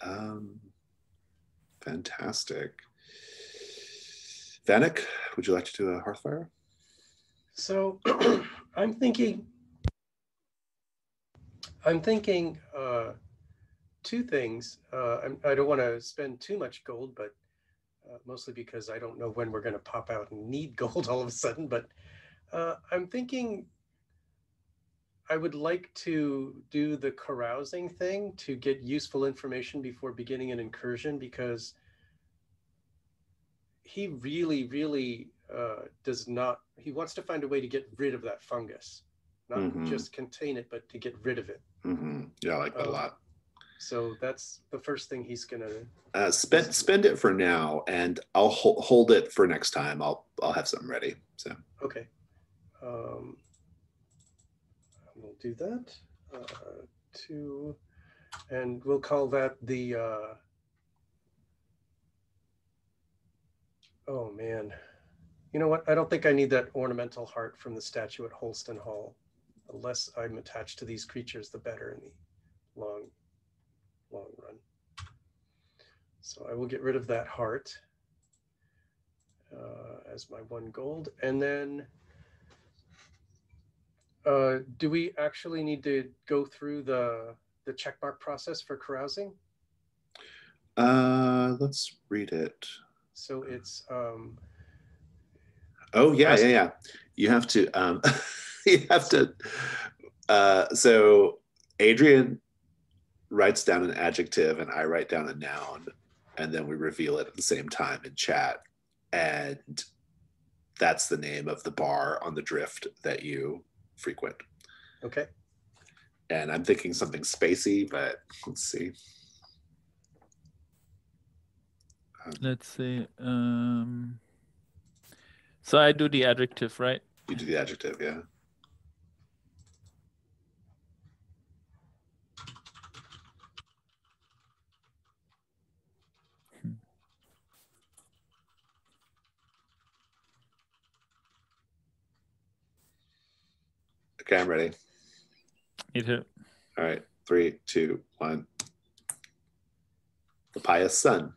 Um, fantastic. Vanek, would you like to do a Hearthfire? So I'm thinking, I'm thinking uh, two things. Uh, I'm, I do not want to spend too much gold, but uh, mostly because I don't know when we're going to pop out and need gold all of a sudden. But uh, I'm thinking I would like to do the carousing thing to get useful information before beginning an incursion because he really, really uh, does not. He wants to find a way to get rid of that fungus, not mm-hmm. just contain it, but to get rid of it. Mm-hmm. Yeah, I like that a lot. So that's the first thing he's gonna uh, spend spend it for now, and I'll ho- hold it for next time. I'll I'll have something ready. So okay, um, we'll do that. Uh, two, and we'll call that the uh, Oh man. You know what? I don't think I need that ornamental heart from the statue at Holston Hall. The less I'm attached to these creatures, the better in the long, long run. So I will get rid of that heart uh, as my one gold. And then uh, do we actually need to go through the, the checkmark process for carousing? Uh, let's read it. So it's um Oh yeah, yeah, yeah. You have to um you have to uh so Adrian writes down an adjective and I write down a noun and then we reveal it at the same time in chat and that's the name of the bar on the drift that you frequent. Okay. And I'm thinking something spacey, but let's see. Let's see. Um, so I do the adjective, right? You do the adjective, yeah. Okay, I'm ready. Me too. All right, three, two, one. The pious son.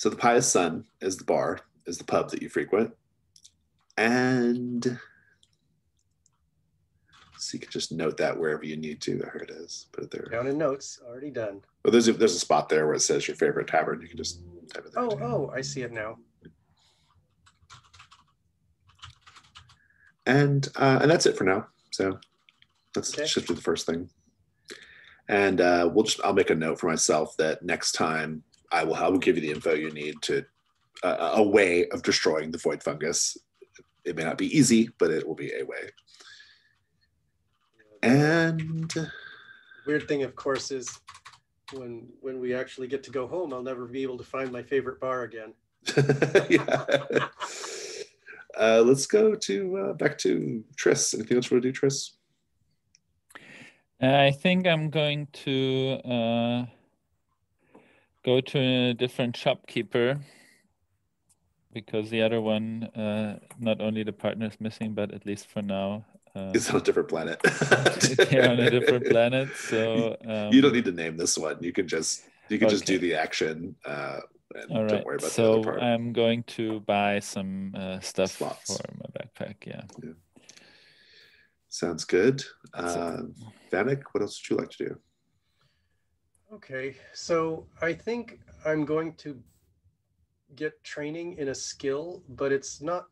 So the Pious Son is the bar, is the pub that you frequent. And so you can just note that wherever you need to. There it is. Put it there. Down in notes, already done. Well, there's a, there's a spot there where it says your favorite tavern. You can just type it there. Oh, too. oh, I see it now. And uh, and that's it for now. So let's okay. shift to the first thing. And uh, we'll just I'll make a note for myself that next time I will I will give you the info you need to uh, a way of destroying the void fungus. It may not be easy, but it will be a way. And weird thing, of course, is when when we actually get to go home, I'll never be able to find my favorite bar again. yeah. Uh, let's go to uh, back to Triss. Anything else you want to do, Triss? I think I'm going to. Uh go to a different shopkeeper because the other one, uh, not only the partner is missing, but at least for now, uh, it's on a different planet. they're on a different planet. So um, you don't need to name this one. You can just you can okay. just do the action. Uh, All right. so I'm going to buy some uh, stuff Slots. for my backpack. Yeah. yeah. Sounds good. Uh, Vanek, what else would you like to do? Okay, so I think I'm going to get training in a skill, but it's not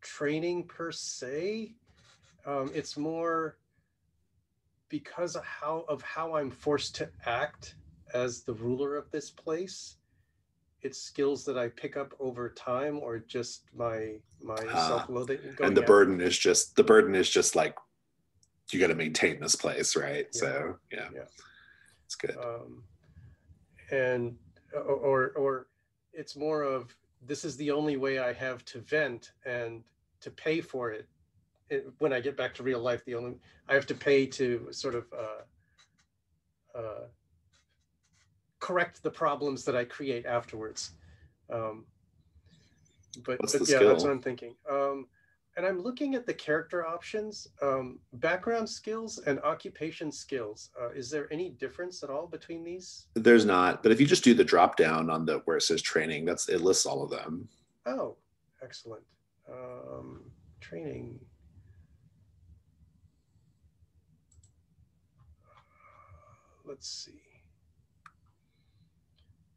training per se. Um, it's more because of how of how I'm forced to act as the ruler of this place. It's skills that I pick up over time, or just my my uh, self-loathing. And the burden is just the burden is just like you got to maintain this place, right? Yeah. So yeah. yeah. It's good. Um, and or or it's more of this is the only way I have to vent and to pay for it. it when I get back to real life, the only I have to pay to sort of uh, uh, correct the problems that I create afterwards. Um, but, but yeah, that's what I'm thinking. Um, and I'm looking at the character options, um, background skills and occupation skills. Uh, is there any difference at all between these? There's not, but if you just do the drop down on the where it says training, that's it lists all of them. Oh, excellent. Um, training. Let's see.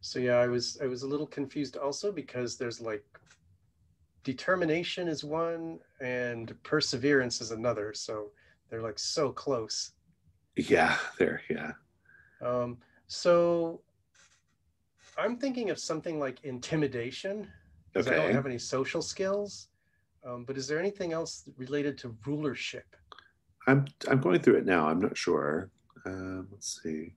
So yeah, I was I was a little confused also because there's like determination is one and perseverance is another. So they're like so close. Yeah, there, yeah. Um, so I'm thinking of something like intimidation. because I don't have any social skills. Um, but is there anything else related to rulership? I'm I'm going through it now. I'm not sure. Um, let's see.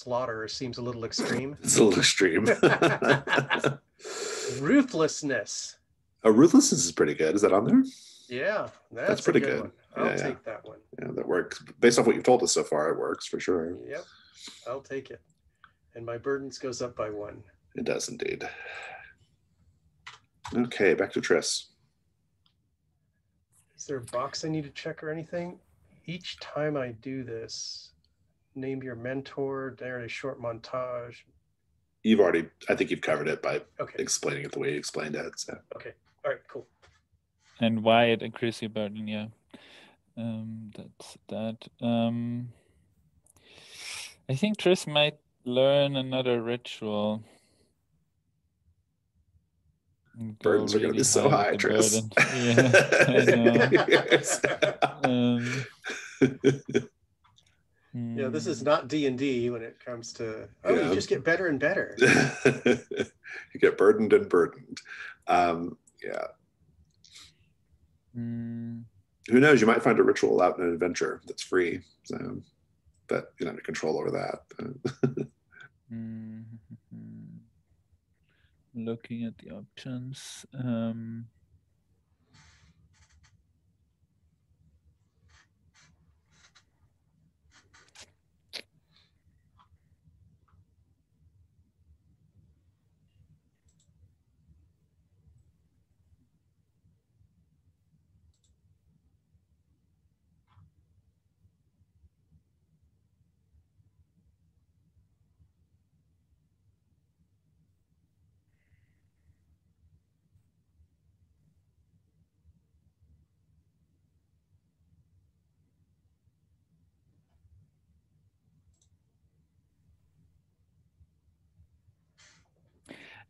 Slaughter seems a little extreme. It's a little extreme. Ruthlessness. oh, ruthlessness is pretty good. Is that on there? Yeah, that's, That's a pretty good, good. one. I'll Yeah, yeah. take that one. Yeah, that works. Based off what you've told us so far, it works for sure. Yep, I'll take it. And my burdens goes up by one. It does indeed. Okay, back to Triss. Is there a box I need to check or anything? Each time I do this, name your mentor, narrate a short montage. You've already, I think you've covered it by Okay, explaining it the way you explained it. So okay. All right, cool. and why it increases your burden yeah um that's that um i think triss might learn another ritual and go burdens are going to be really so high, the Triss. burden. yeah i know um, Yeah, this is mm, not D and D when it comes to. Oh, Yeah. you just get better and better. you get burdened and burdened. Um, yeah. mm, Who knows? You might find a ritual out in an adventure that's free. So, but you don't have control over that. mm, looking at the options um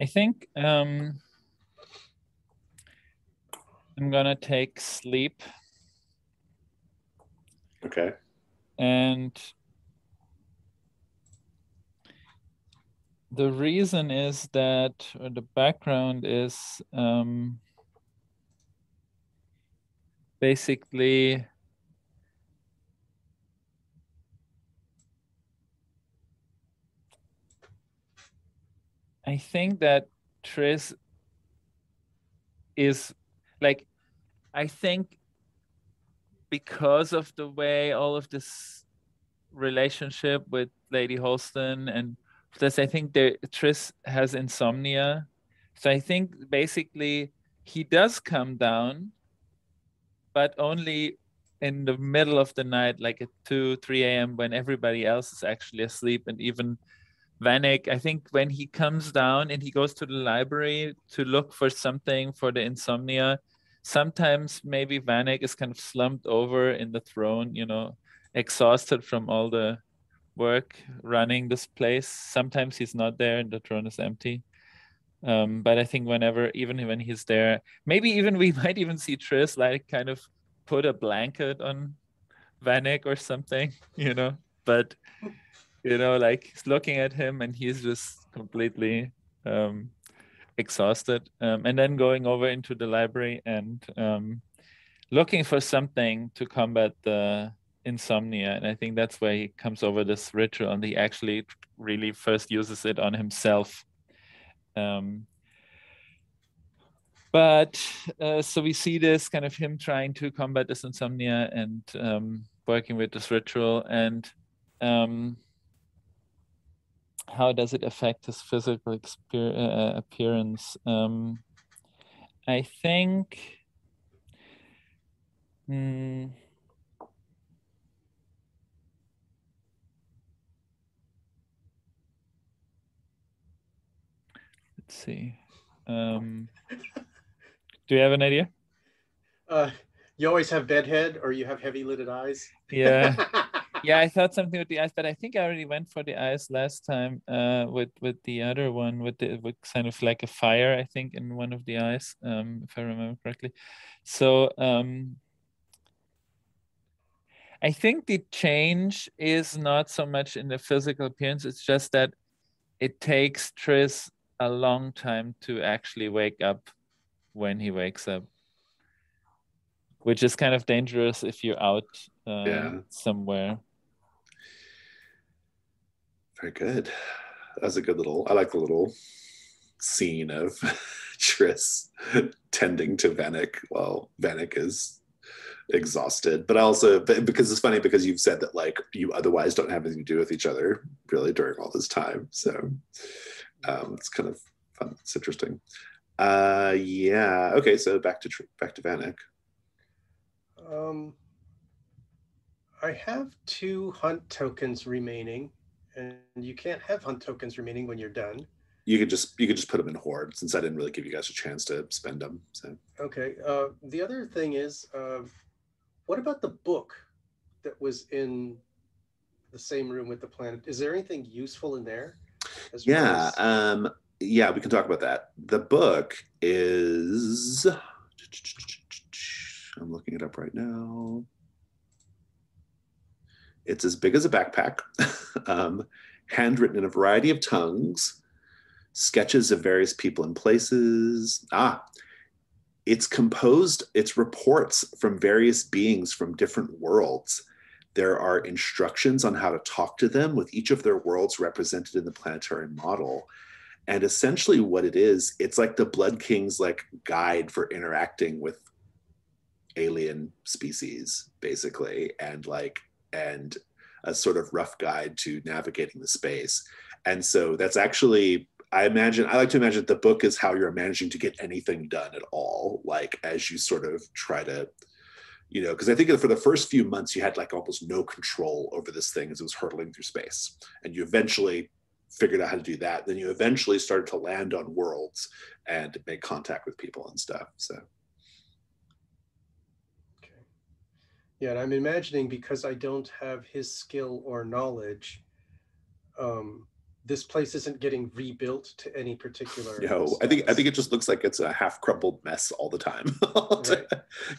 I think um, I'm gonna take sleep okay. and the reason is that or the background is um, basically I think that Triss is like I think because of the way all of this relationship with Lady Holston and this I think that Triss has insomnia. So I think basically he does come down, but only in the middle of the night, like at 2, 3 a.m. when everybody else is actually asleep and even Vanek, I think when he comes down and he goes to the library to look for something for the insomnia, sometimes maybe Vanek is kind of slumped over in the throne, you know, exhausted from all the work running this place. Sometimes he's not there and the throne is empty. Um, but I think whenever, even when he's there, maybe even we might even see Triss like kind of put a blanket on Vanek or something, you know. But you know, like he's looking at him and he's just completely um, exhausted. Um, and then going over into the library and um, looking for something to combat the insomnia. And I think that's where he comes over this ritual and he actually really first uses it on himself. um, but uh, so we see this kind of him trying to combat this insomnia and um, working with this ritual and um, how does it affect his physical exper- uh, appearance um, i think hmm, let's see um, do you have an idea? Uh, you always have bedhead or you have heavy lidded eyes. Yeah. yeah, I thought something with the eyes, but I think I already went for the eyes last time uh, with with the other one with the with kind of like a fire, I think, in one of the eyes, um, if I remember correctly. So um, I think the change is not so much in the physical appearance, it's just that it takes Triss a long time to actually wake up when he wakes up, which is kind of dangerous if you're out uh, yeah. somewhere. Very good. That was a good little. I like the little scene of Triss tending to Vanek while Vanek is exhausted. But also because it's funny because you've said that like you otherwise don't have anything to do with each other really during all this time. So um, it's kind of fun. It's interesting. Uh, yeah. Okay. So back to back to Vanek. Um, I have two hunt tokens remaining, and you can't have hunt tokens remaining when you're done. You could just you could just put them in hoard since I didn't really give you guys a chance to spend them. So okay. Uh, the other thing is, uh, what about the book that was in the same room with the planet? Is there anything useful in there? yeah. As... Um, yeah, we can talk about that. The book is. I'm looking it up right now. It's as big as a backpack, um, handwritten in a variety of tongues, sketches of various people and places. Ah, it's composed, it's reports from various beings from different worlds. There are instructions on how to talk to them with each of their worlds represented in the planetary model and essentially what it is it's like the blood king's like guide for interacting with alien species basically and like and a sort of rough guide to navigating the space and so that's actually i imagine i like to imagine the book is how you're managing to get anything done at all like as you sort of try to you know because i think for the first few months you had like almost no control over this thing as it was hurtling through space and you eventually figured out how to do that. Then you eventually started to land on worlds and make contact with people and stuff. So. Okay. Yeah, and I'm imagining because I don't have his skill or knowledge, um, this place isn't getting rebuilt to any particular. No, I think I think it just looks like it's a half crumpled mess all the time. Because right.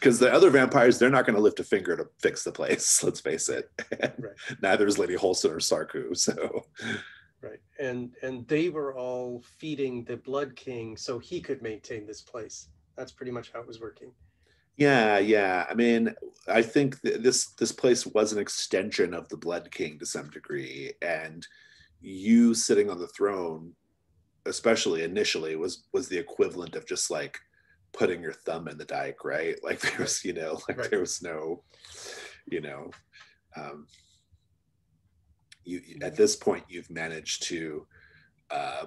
the other vampires, they're not going to lift a finger to fix the place. Let's face it. right. Neither is Lady Holston or Sarku. So right and and they were all feeding the blood king so he could maintain this place that's pretty much how it was working yeah yeah. I mean i think th- this this place was an extension of the blood king to some degree and you sitting on the throne especially initially was was the equivalent of just like putting your thumb in the dike right? Like there was you know like right. there was no you know um you at this point you've managed to uh,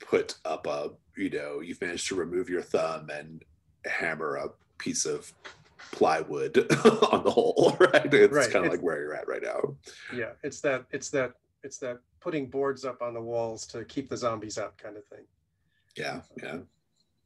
put up a you know you've managed to remove your thumb and hammer a piece of plywood on the hole right it's right. kind of like where you're at right now yeah it's that it's that it's that putting boards up on the walls to keep the zombies out kind of thing yeah yeah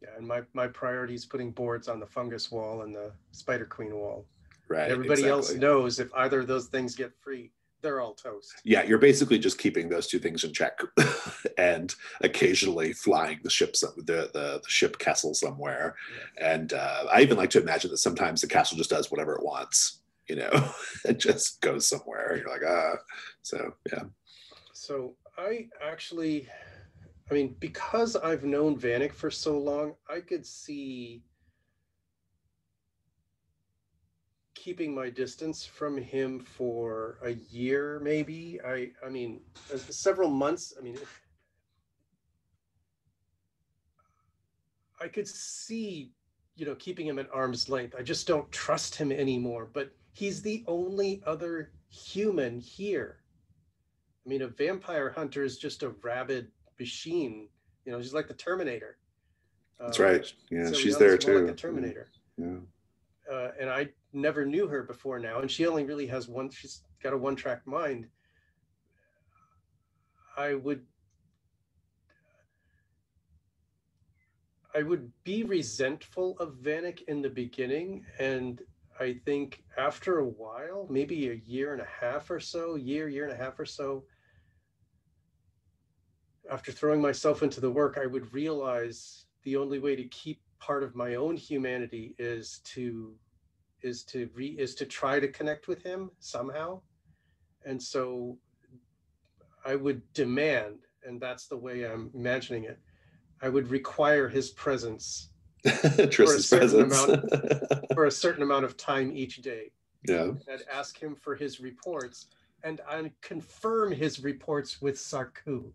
yeah and my my priority is putting boards on the fungus wall and the spider queen wall right everybody exactly. else knows if either of those things get free they're all toast. Yeah, you're basically just keeping those two things in check, and occasionally flying the ship, the the, the ship castle somewhere. Yeah. And uh, I even like to imagine that sometimes the castle just does whatever it wants. You know, it just goes somewhere. You're like, ah, so yeah. So I actually, I mean, because I've known Vanek for so long, I could see keeping my distance from him for a year, maybe. I, I mean, several months. I mean, I could see, you know, keeping him at arm's length. I just don't trust him anymore. But he's the only other human here. I mean, a vampire hunter is just a rabid machine. You know, she's like the Terminator. That's right. Yeah, Zoe she's there too. Like a Terminator. Yeah. uh, and I never knew her before now, and she only really has one. She's got a one-track mind. I would, I would be resentful of Vanek in the beginning, and I think after a while, maybe a year and a half or so, year, year and a half or so, after throwing myself into the work, I would realize the only way to keep part of my own humanity is to is to re is to try to connect with him somehow and so i would demand and that's the way i'm imagining it i would require his presence certain presence. for a certain amount of time each day yeah. i'd ask him for his reports and i'd confirm his reports with sarku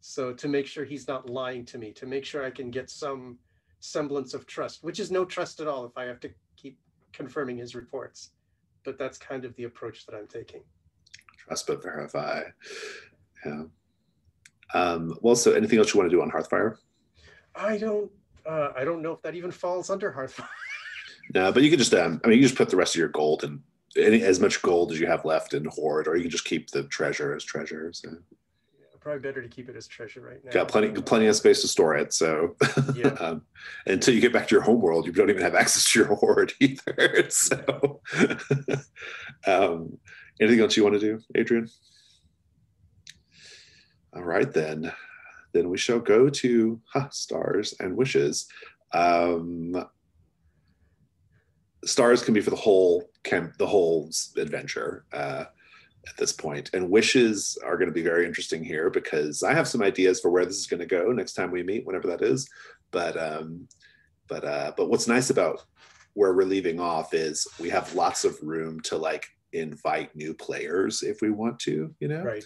so to make sure he's not lying to me to make sure i can get some semblance of trust, which is no trust at all if I have to keep confirming his reports. But that's kind of the approach that I'm taking. Trust but verify. Yeah. Um, well, so anything else you want to do on Hearthfire? I don't uh, I don't know if that even falls under Hearthfire. No, but you can just um, I mean you just put the rest of your gold and any as much gold as you have left in hoard, or you can just keep the treasure as treasure. So Probably better to keep it as treasure right now. got plenty plenty of space to store it. So Yeah. um, until you get back to your home world, you don't even have access to your hoard either. So um, anything else you want to do, Adrian? All right then. Then we shall go to huh, stars and wishes. Um, stars can be for the whole camp, the whole adventure. Uh, at this point. And wishes are going to be very interesting here because I have some ideas for where this is going to go next time we meet, whenever that is. But um, but uh, but what's nice about where we're leaving off is we have lots of room to like invite new players if we want to, you know. Right.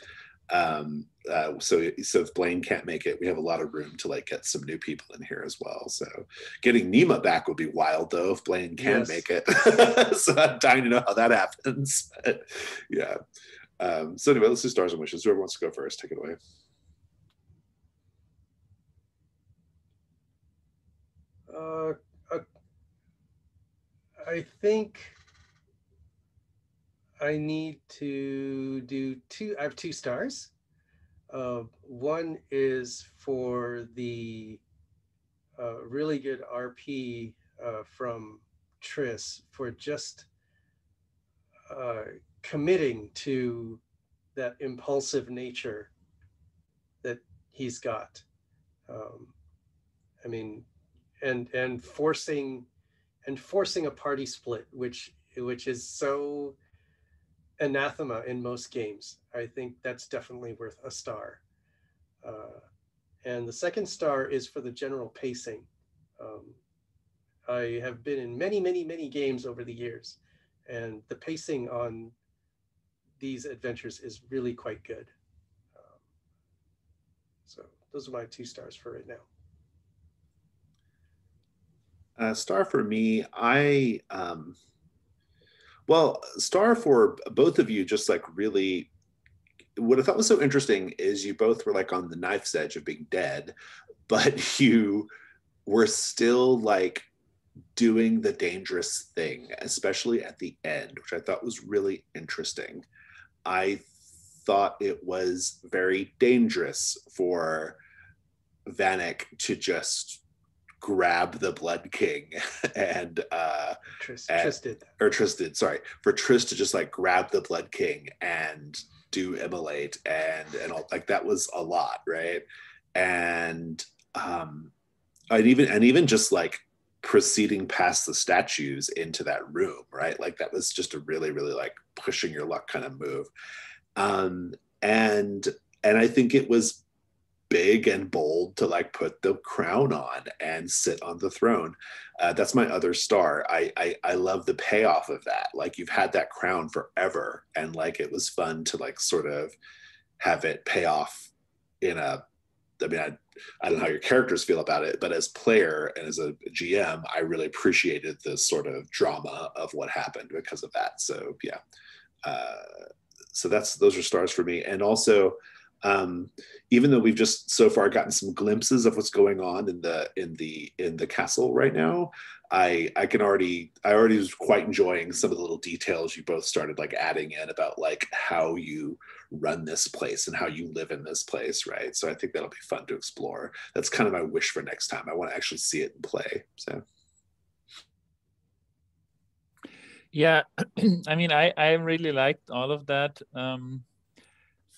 Um, uh, so so if Blaine can't make it, we have a lot of room to like get some new people in here as well. So getting Nima back would be wild though if Blaine can Yes. make it. so I'm dying to know how that happens. But, yeah. Um, so anyway, let's do stars and wishes. Whoever wants to go first, take it away. Uh, uh, I think I need to do two. I have two stars. Uh, one is for the uh, really good RP uh, from Triss for just uh, committing to that impulsive nature that he's got. Um, I mean, and and forcing and forcing a party split, which which is so anathema in most games. I think that's definitely worth a star. Uh, and the second star is for the general pacing. Um, I have been in many, many, many games over the years, and the pacing on these adventures is really quite good. Um, so those are my two stars for right now. Uh, star for me, I um, well, star for both of you. Just like really, what I thought was so interesting is you both were like on the knife's edge of being dead, but you were still like doing the dangerous thing, especially at the end, which I thought was really interesting. I thought it was very dangerous for Vanek to just grab the Blood King and uh Triss, Uh, Triss did that. or Triss did, sorry, for Triss to just like grab the Blood King and do immolate and and all like that was a lot, right? And um and even and even just like proceeding past the statues into that room, right? Like that was just a really, really like pushing your luck kind of move. Um and and I think it was big and bold to like put the crown on and sit on the throne. Uh, that's my other star. I, I I love the payoff of that. Like you've had that crown forever, and like it was fun to like sort of have it pay off in a I mean, I, I don't know how your characters feel about it, but as player and as a GM, I really appreciated the sort of drama of what happened because of that. So yeah, uh, so that's those are stars for me. And also, um, even though we've just so far gotten some glimpses of what's going on in the in the in the castle right now, I I can already I already was quite enjoying some of the little details you both started like adding in about like how you run this place and how you live in this place, right? So I think that'll be fun to explore. That's kind of my wish for next time. I want to actually see it in play. So yeah, I mean I I really liked all of that. Um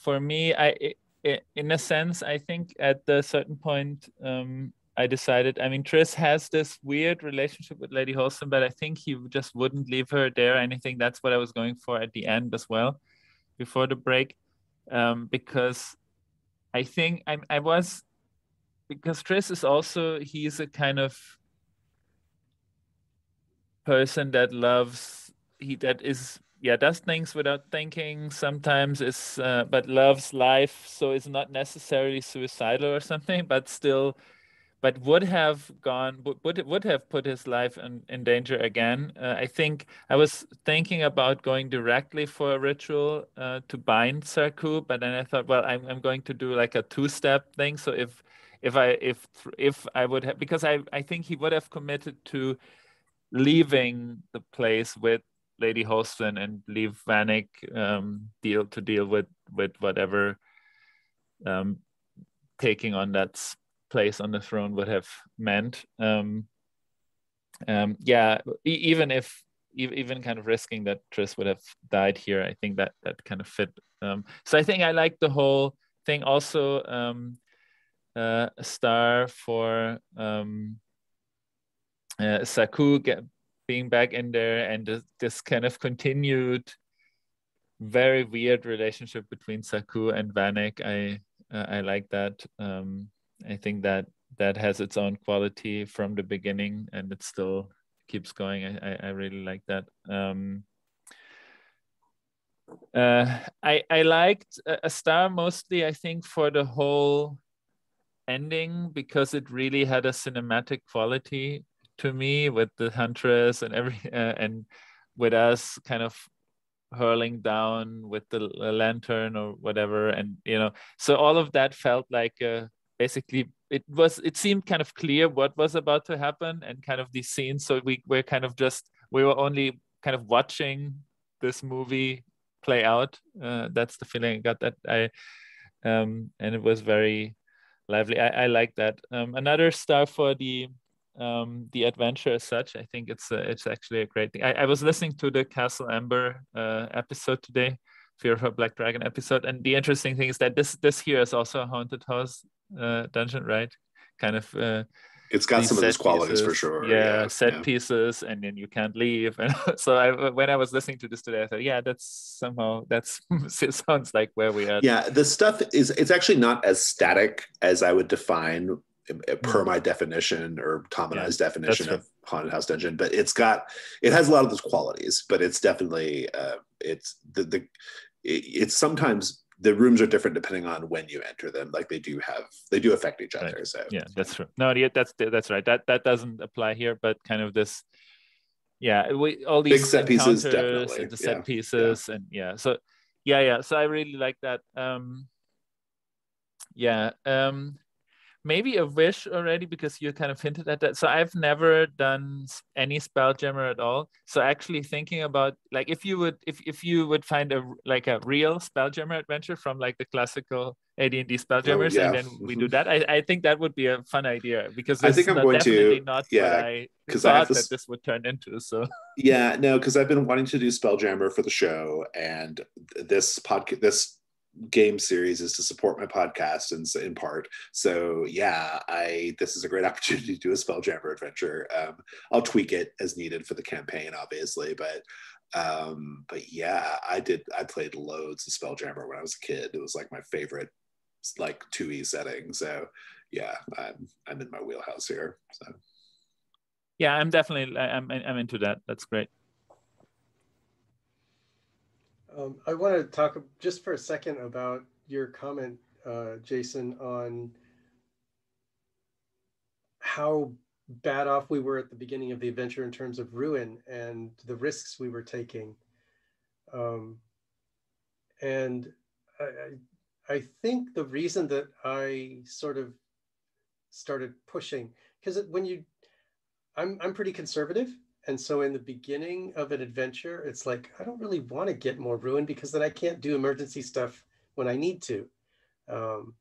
for me I it, in a sense I think at a certain point um I decided, I mean, Triss has this weird relationship with Lady Holston, but I think he just wouldn't leave her there. Think that's what I was going for at the end as well, before the break, um, because I think I, I was, because Triss is also, he's a kind of person that loves, he, that is, yeah, does things without thinking sometimes is, uh, but loves life. So it's not necessarily suicidal or something, but still, but would have gone would would have put his life in, in danger again. Uh, I think I was thinking about going directly for a ritual uh, to bind Sarku, but then I thought, well, I'm I'm going to do like a two step thing. So if if I if if I would have because I I think he would have committed to leaving the place with Lady Holston and leave Vanek um, deal to deal with with whatever um, taking on that place on the throne would have meant. Um, um, yeah, e- even if e- even kind of risking that Triss would have died here, I think that that kind of fit. Um, so I think I like the whole thing. Also, um, uh, a star for uh, Saku get, being back in there, and this, this kind of continued very weird relationship between Sarku and Vanek. I uh, I like that. Um, I think that that has its own quality from the beginning, and it still keeps going. I I, I really like that. Um, uh, I I liked a star mostly. I think for the whole ending because it really had a cinematic quality to me with the huntress and every uh, and with us kind of hurling down with the lantern or whatever. And you know so all of that felt like a basically it was it seemed kind of clear what was about to happen and kind of these scenes. So we were kind of just we were only kind of watching this movie play out. Uh, that's the feeling i got that i um and it was very lively. I, I like that. Um, another star for the um, the adventure as such i think it's a, it's actually a great thing I, I was listening to the castle amber uh, episode today fear of a black dragon episode and the interesting thing is that this this here is also a haunted house uh, dungeon, right? Kind of. Uh, it's got some of those qualities pieces. for sure. Yeah, yeah set yeah. pieces, and then you can't leave. And so I, when I was listening to this today, I thought, yeah, that's somehow that's it sounds like where we are. Yeah, the stuff is it's actually not as static as I would define per mm. my definition or Tom definition of haunted house dungeon, but it's got it has a lot of those qualities. But it's definitely uh, it's the the it, it's sometimes the rooms are different depending on when you enter them. Like they do have, they do affect each other. Right. So yeah, that's true. No, yeah, that's that's right. That that doesn't apply here, but kind of this, yeah, we all these big set pieces, definitely. the set yeah. pieces, yeah. and yeah, so yeah, yeah. So I really like that. Um, yeah. Um, maybe a wish already because you kind of hinted at that. So I've never done any spelljammer at all. So actually thinking about like if you would if if you would find a like a real spelljammer adventure from like the classical AD&D spelljammers oh, yeah. and then we do that. I, I think that would be a fun idea because I think I'm going to not yeah because I thought this, that this would turn into. So yeah, no, because I've been wanting to do spelljammer for the show and this podcast this game series is to support my podcast in, in part. So yeah i this is a great opportunity to do a spelljammer adventure. Um, i'll tweak it as needed for the campaign obviously but um, but yeah i did i played loads of spelljammer when i was a kid. It was like my favorite like 2e setting. So yeah i'm i'm in my wheelhouse here so. Yeah i'm definitely i'm i'm into that. That's great um, I want to talk just for a second about your comment, uh, Jason, on how bad off we were at the beginning of the adventure in terms of ruin and the risks we were taking. Um, and I, I think the reason that I sort of started pushing, because when you, I'm, I'm pretty conservative. And so in the beginning of an adventure, it's like, I don't really want to get more ruin because then I can't do emergency stuff when I need to. Um,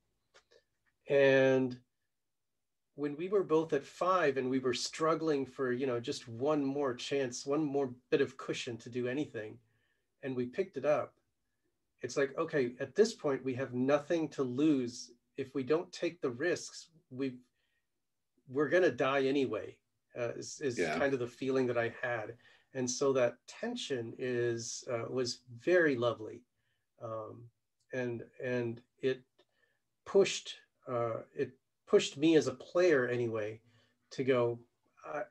and when we were both at five and we were struggling for you know just one more chance one more bit of cushion to do anything and we picked it up it's like okay at this point we have nothing to lose if we don't take the risks we we're going to die anyway uh, is, is yeah. kind of the feeling that i had. And so that tension is uh, was very lovely. Um, and and it pushed uh, it pushed me as a player anyway to go I,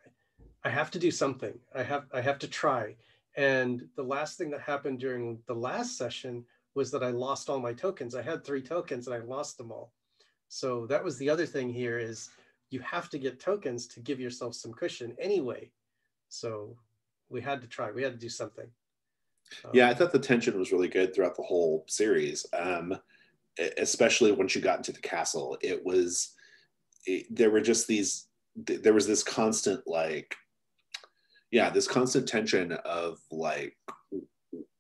I have to do something. I have i have to try. And the last thing that happened during the last session was that i lost all my tokens. I had three tokens and i lost them all. So that was the other thing here is you have to get tokens to give yourself some cushion anyway. So we had to try we had to do something. Yeah i thought the tension was really good throughout the whole series. Um, especially once you got into the castle it was it, there were just these there was this constant like yeah this constant tension of like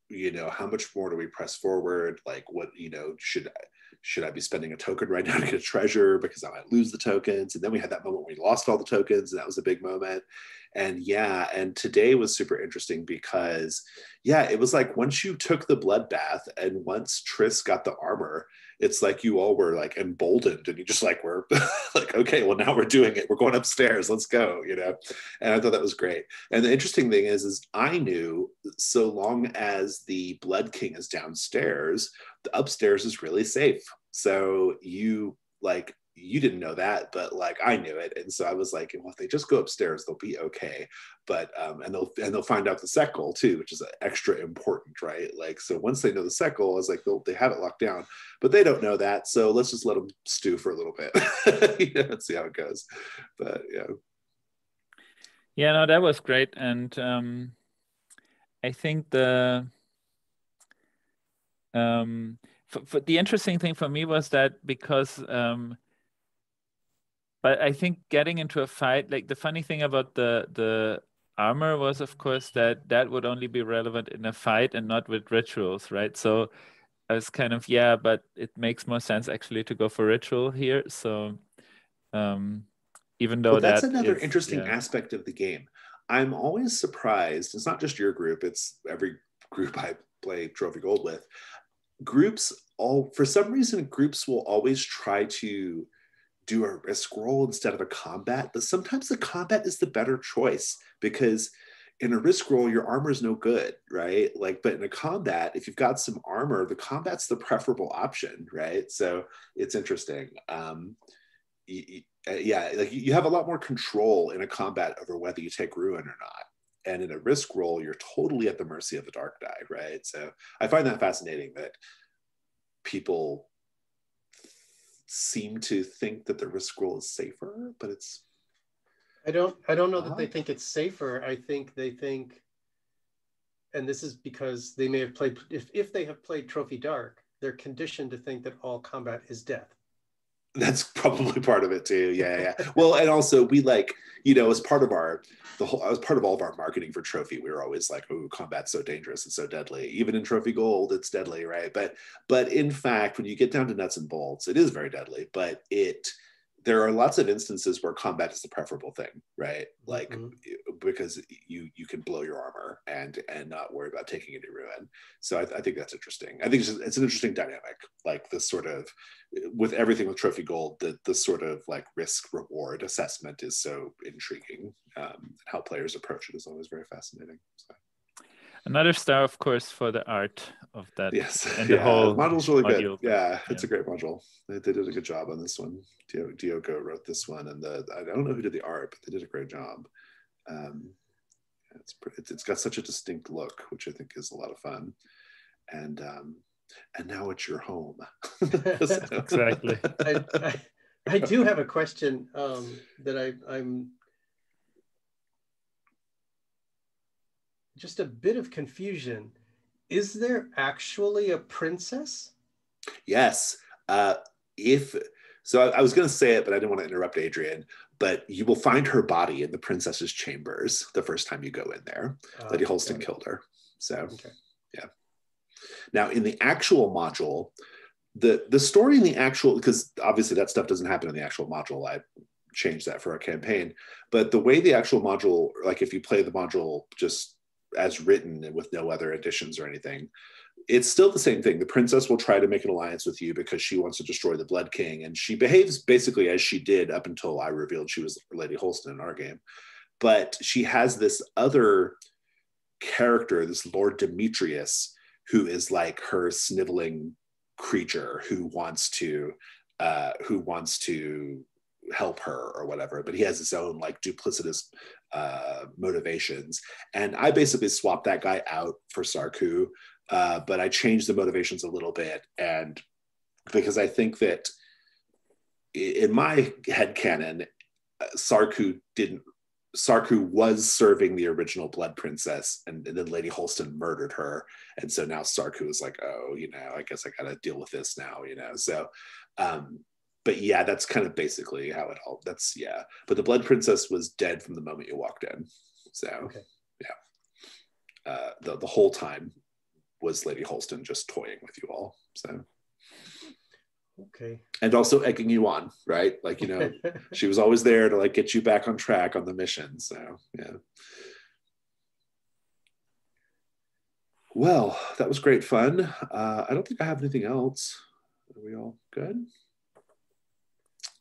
you know how much more do we press forward? Like what you know should should I be spending a token right now to get a treasure because I might lose the tokens? And then we had that moment we lost all the tokens, and that was a big moment. And yeah, and today was super interesting because yeah, it was like once you took the bloodbath and once Triss got the armor, it's like you all were like emboldened and you just like were like, okay, well now we're doing it. We're going upstairs. Let's go, you know. And I thought that was great. And the interesting thing is, is I knew so long as the Blood King is downstairs, the upstairs is really safe. So you like you didn't know that, but like I knew it, and so I was like, well, if they just go upstairs, they'll be okay. But um, and they'll and they'll find out the Seckle too, which is extra important, right? Like so, once they know the Seckle, I was like, they have it locked down, but they don't know that, so let's just let them stew for a little bit, and see how it goes. But yeah, yeah, no, that was great, and um, I think the um, for, for the interesting thing for me was that because um, but I think getting into a fight, like the funny thing about the the armor was, of course, that that would only be relevant in a fight and not with rituals, right? So I was kind of yeah, but it makes more sense actually to go for ritual here. So um, even though well, that's that another is, interesting yeah. aspect of the game. I'm always surprised. It's not just your group; it's every group I play Trophy Gold with. Groups all for some reason groups will always try to do a, risk roll instead of a combat, but sometimes the combat is the better choice because in a risk roll, your armor is no good, right? Like, but in a combat, if you've got some armor, the combat's the preferable option, right? So it's interesting. Um, uh, yeah, like you have a lot more control in a combat over whether you take ruin or not. And in a risk roll, you're totally at the mercy of the dark die, right? So I find that fascinating that people seem to think that the risk roll is safer, but it's. I don't. I don't know that they think it's safer. I think they think, and this is because they may have played. If if they have played Trophy Dark, they're conditioned to think that all combat is death that's probably part of it too. Yeah, yeah. well, and also we like, you know, as part of our the whole as part of all of our marketing for Trophy, we were always like, oh, combat's so dangerous and so deadly. Even in Trophy Gold, it's deadly, right? But but in fact, when you get down to nuts and bolts, it is very deadly, but it there are lots of instances where combat is the preferable thing, right? Like mm-hmm. because you you can blow your armor and and not worry about taking any ruin. So I, I think that's interesting. I think it's, just, it's an interesting dynamic, like this sort of with everything with Trophy Gold, that the sort of like risk reward assessment is so intriguing. Um, how players approach it is always very fascinating. So. Another star, of course, for the art of that. Yes, and yeah. the whole the module's really module. good. Yeah, it's yeah. a great module. They, they, did a good job on this one. Diogo wrote this one, and the I don't know who did the art, but they did a great job. Um, it's, it's it's got such a distinct look, which I think is a lot of fun. And um, and now it's your home. exactly. I, I, I do have a question um, that I, I'm just a bit of confusion. Is there actually a princess? Yes. Uh, if so, I, I was going to say it, but I didn't want to interrupt Adrian. But you will find her body in the princess's chambers the first time you go in there. Uh, Lady Holston killed her. So, Okay. yeah. Now, in the actual module, the the story in the actual because obviously that stuff doesn't happen in the actual module. I changed that for our campaign, but the way the actual module, like if you play the module just as written with no other additions or anything, it's still the same thing. The princess will try to make an alliance with you because she wants to destroy the Blood King, and she behaves basically as she did up until I revealed she was Lady Holston in our game. But she has this other character, this Lord Demetrius, who is like her sniveling creature who wants to uh, who wants to help her or whatever. But he has his own like duplicitous uh, motivations, and I basically swapped that guy out for Sarku uh, but I changed the motivations a little bit, and because I think that in my head canon, uh, Sarku didn't. Sarku was serving the original Blood Princess, and, and then Lady Holston murdered her, and so now Sarku is like, oh, you know, I guess I got to deal with this now, you know. So, um, but yeah, that's kind of basically how it all. That's yeah. But the Blood Princess was dead from the moment you walked in. So, Okay. yeah, uh, the the whole time was Lady Holston just toying with you all. So, Okay. and also egging you on, right? Like, you know, she was always there to like get you back on track on the mission. So, yeah. Well, that was great fun. Uh, I don't think I have anything else. Are we all good?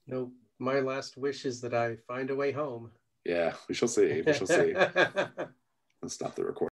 No, my last wish is that I find a way home. Yeah, we shall see. We shall see. Let's stop the recording.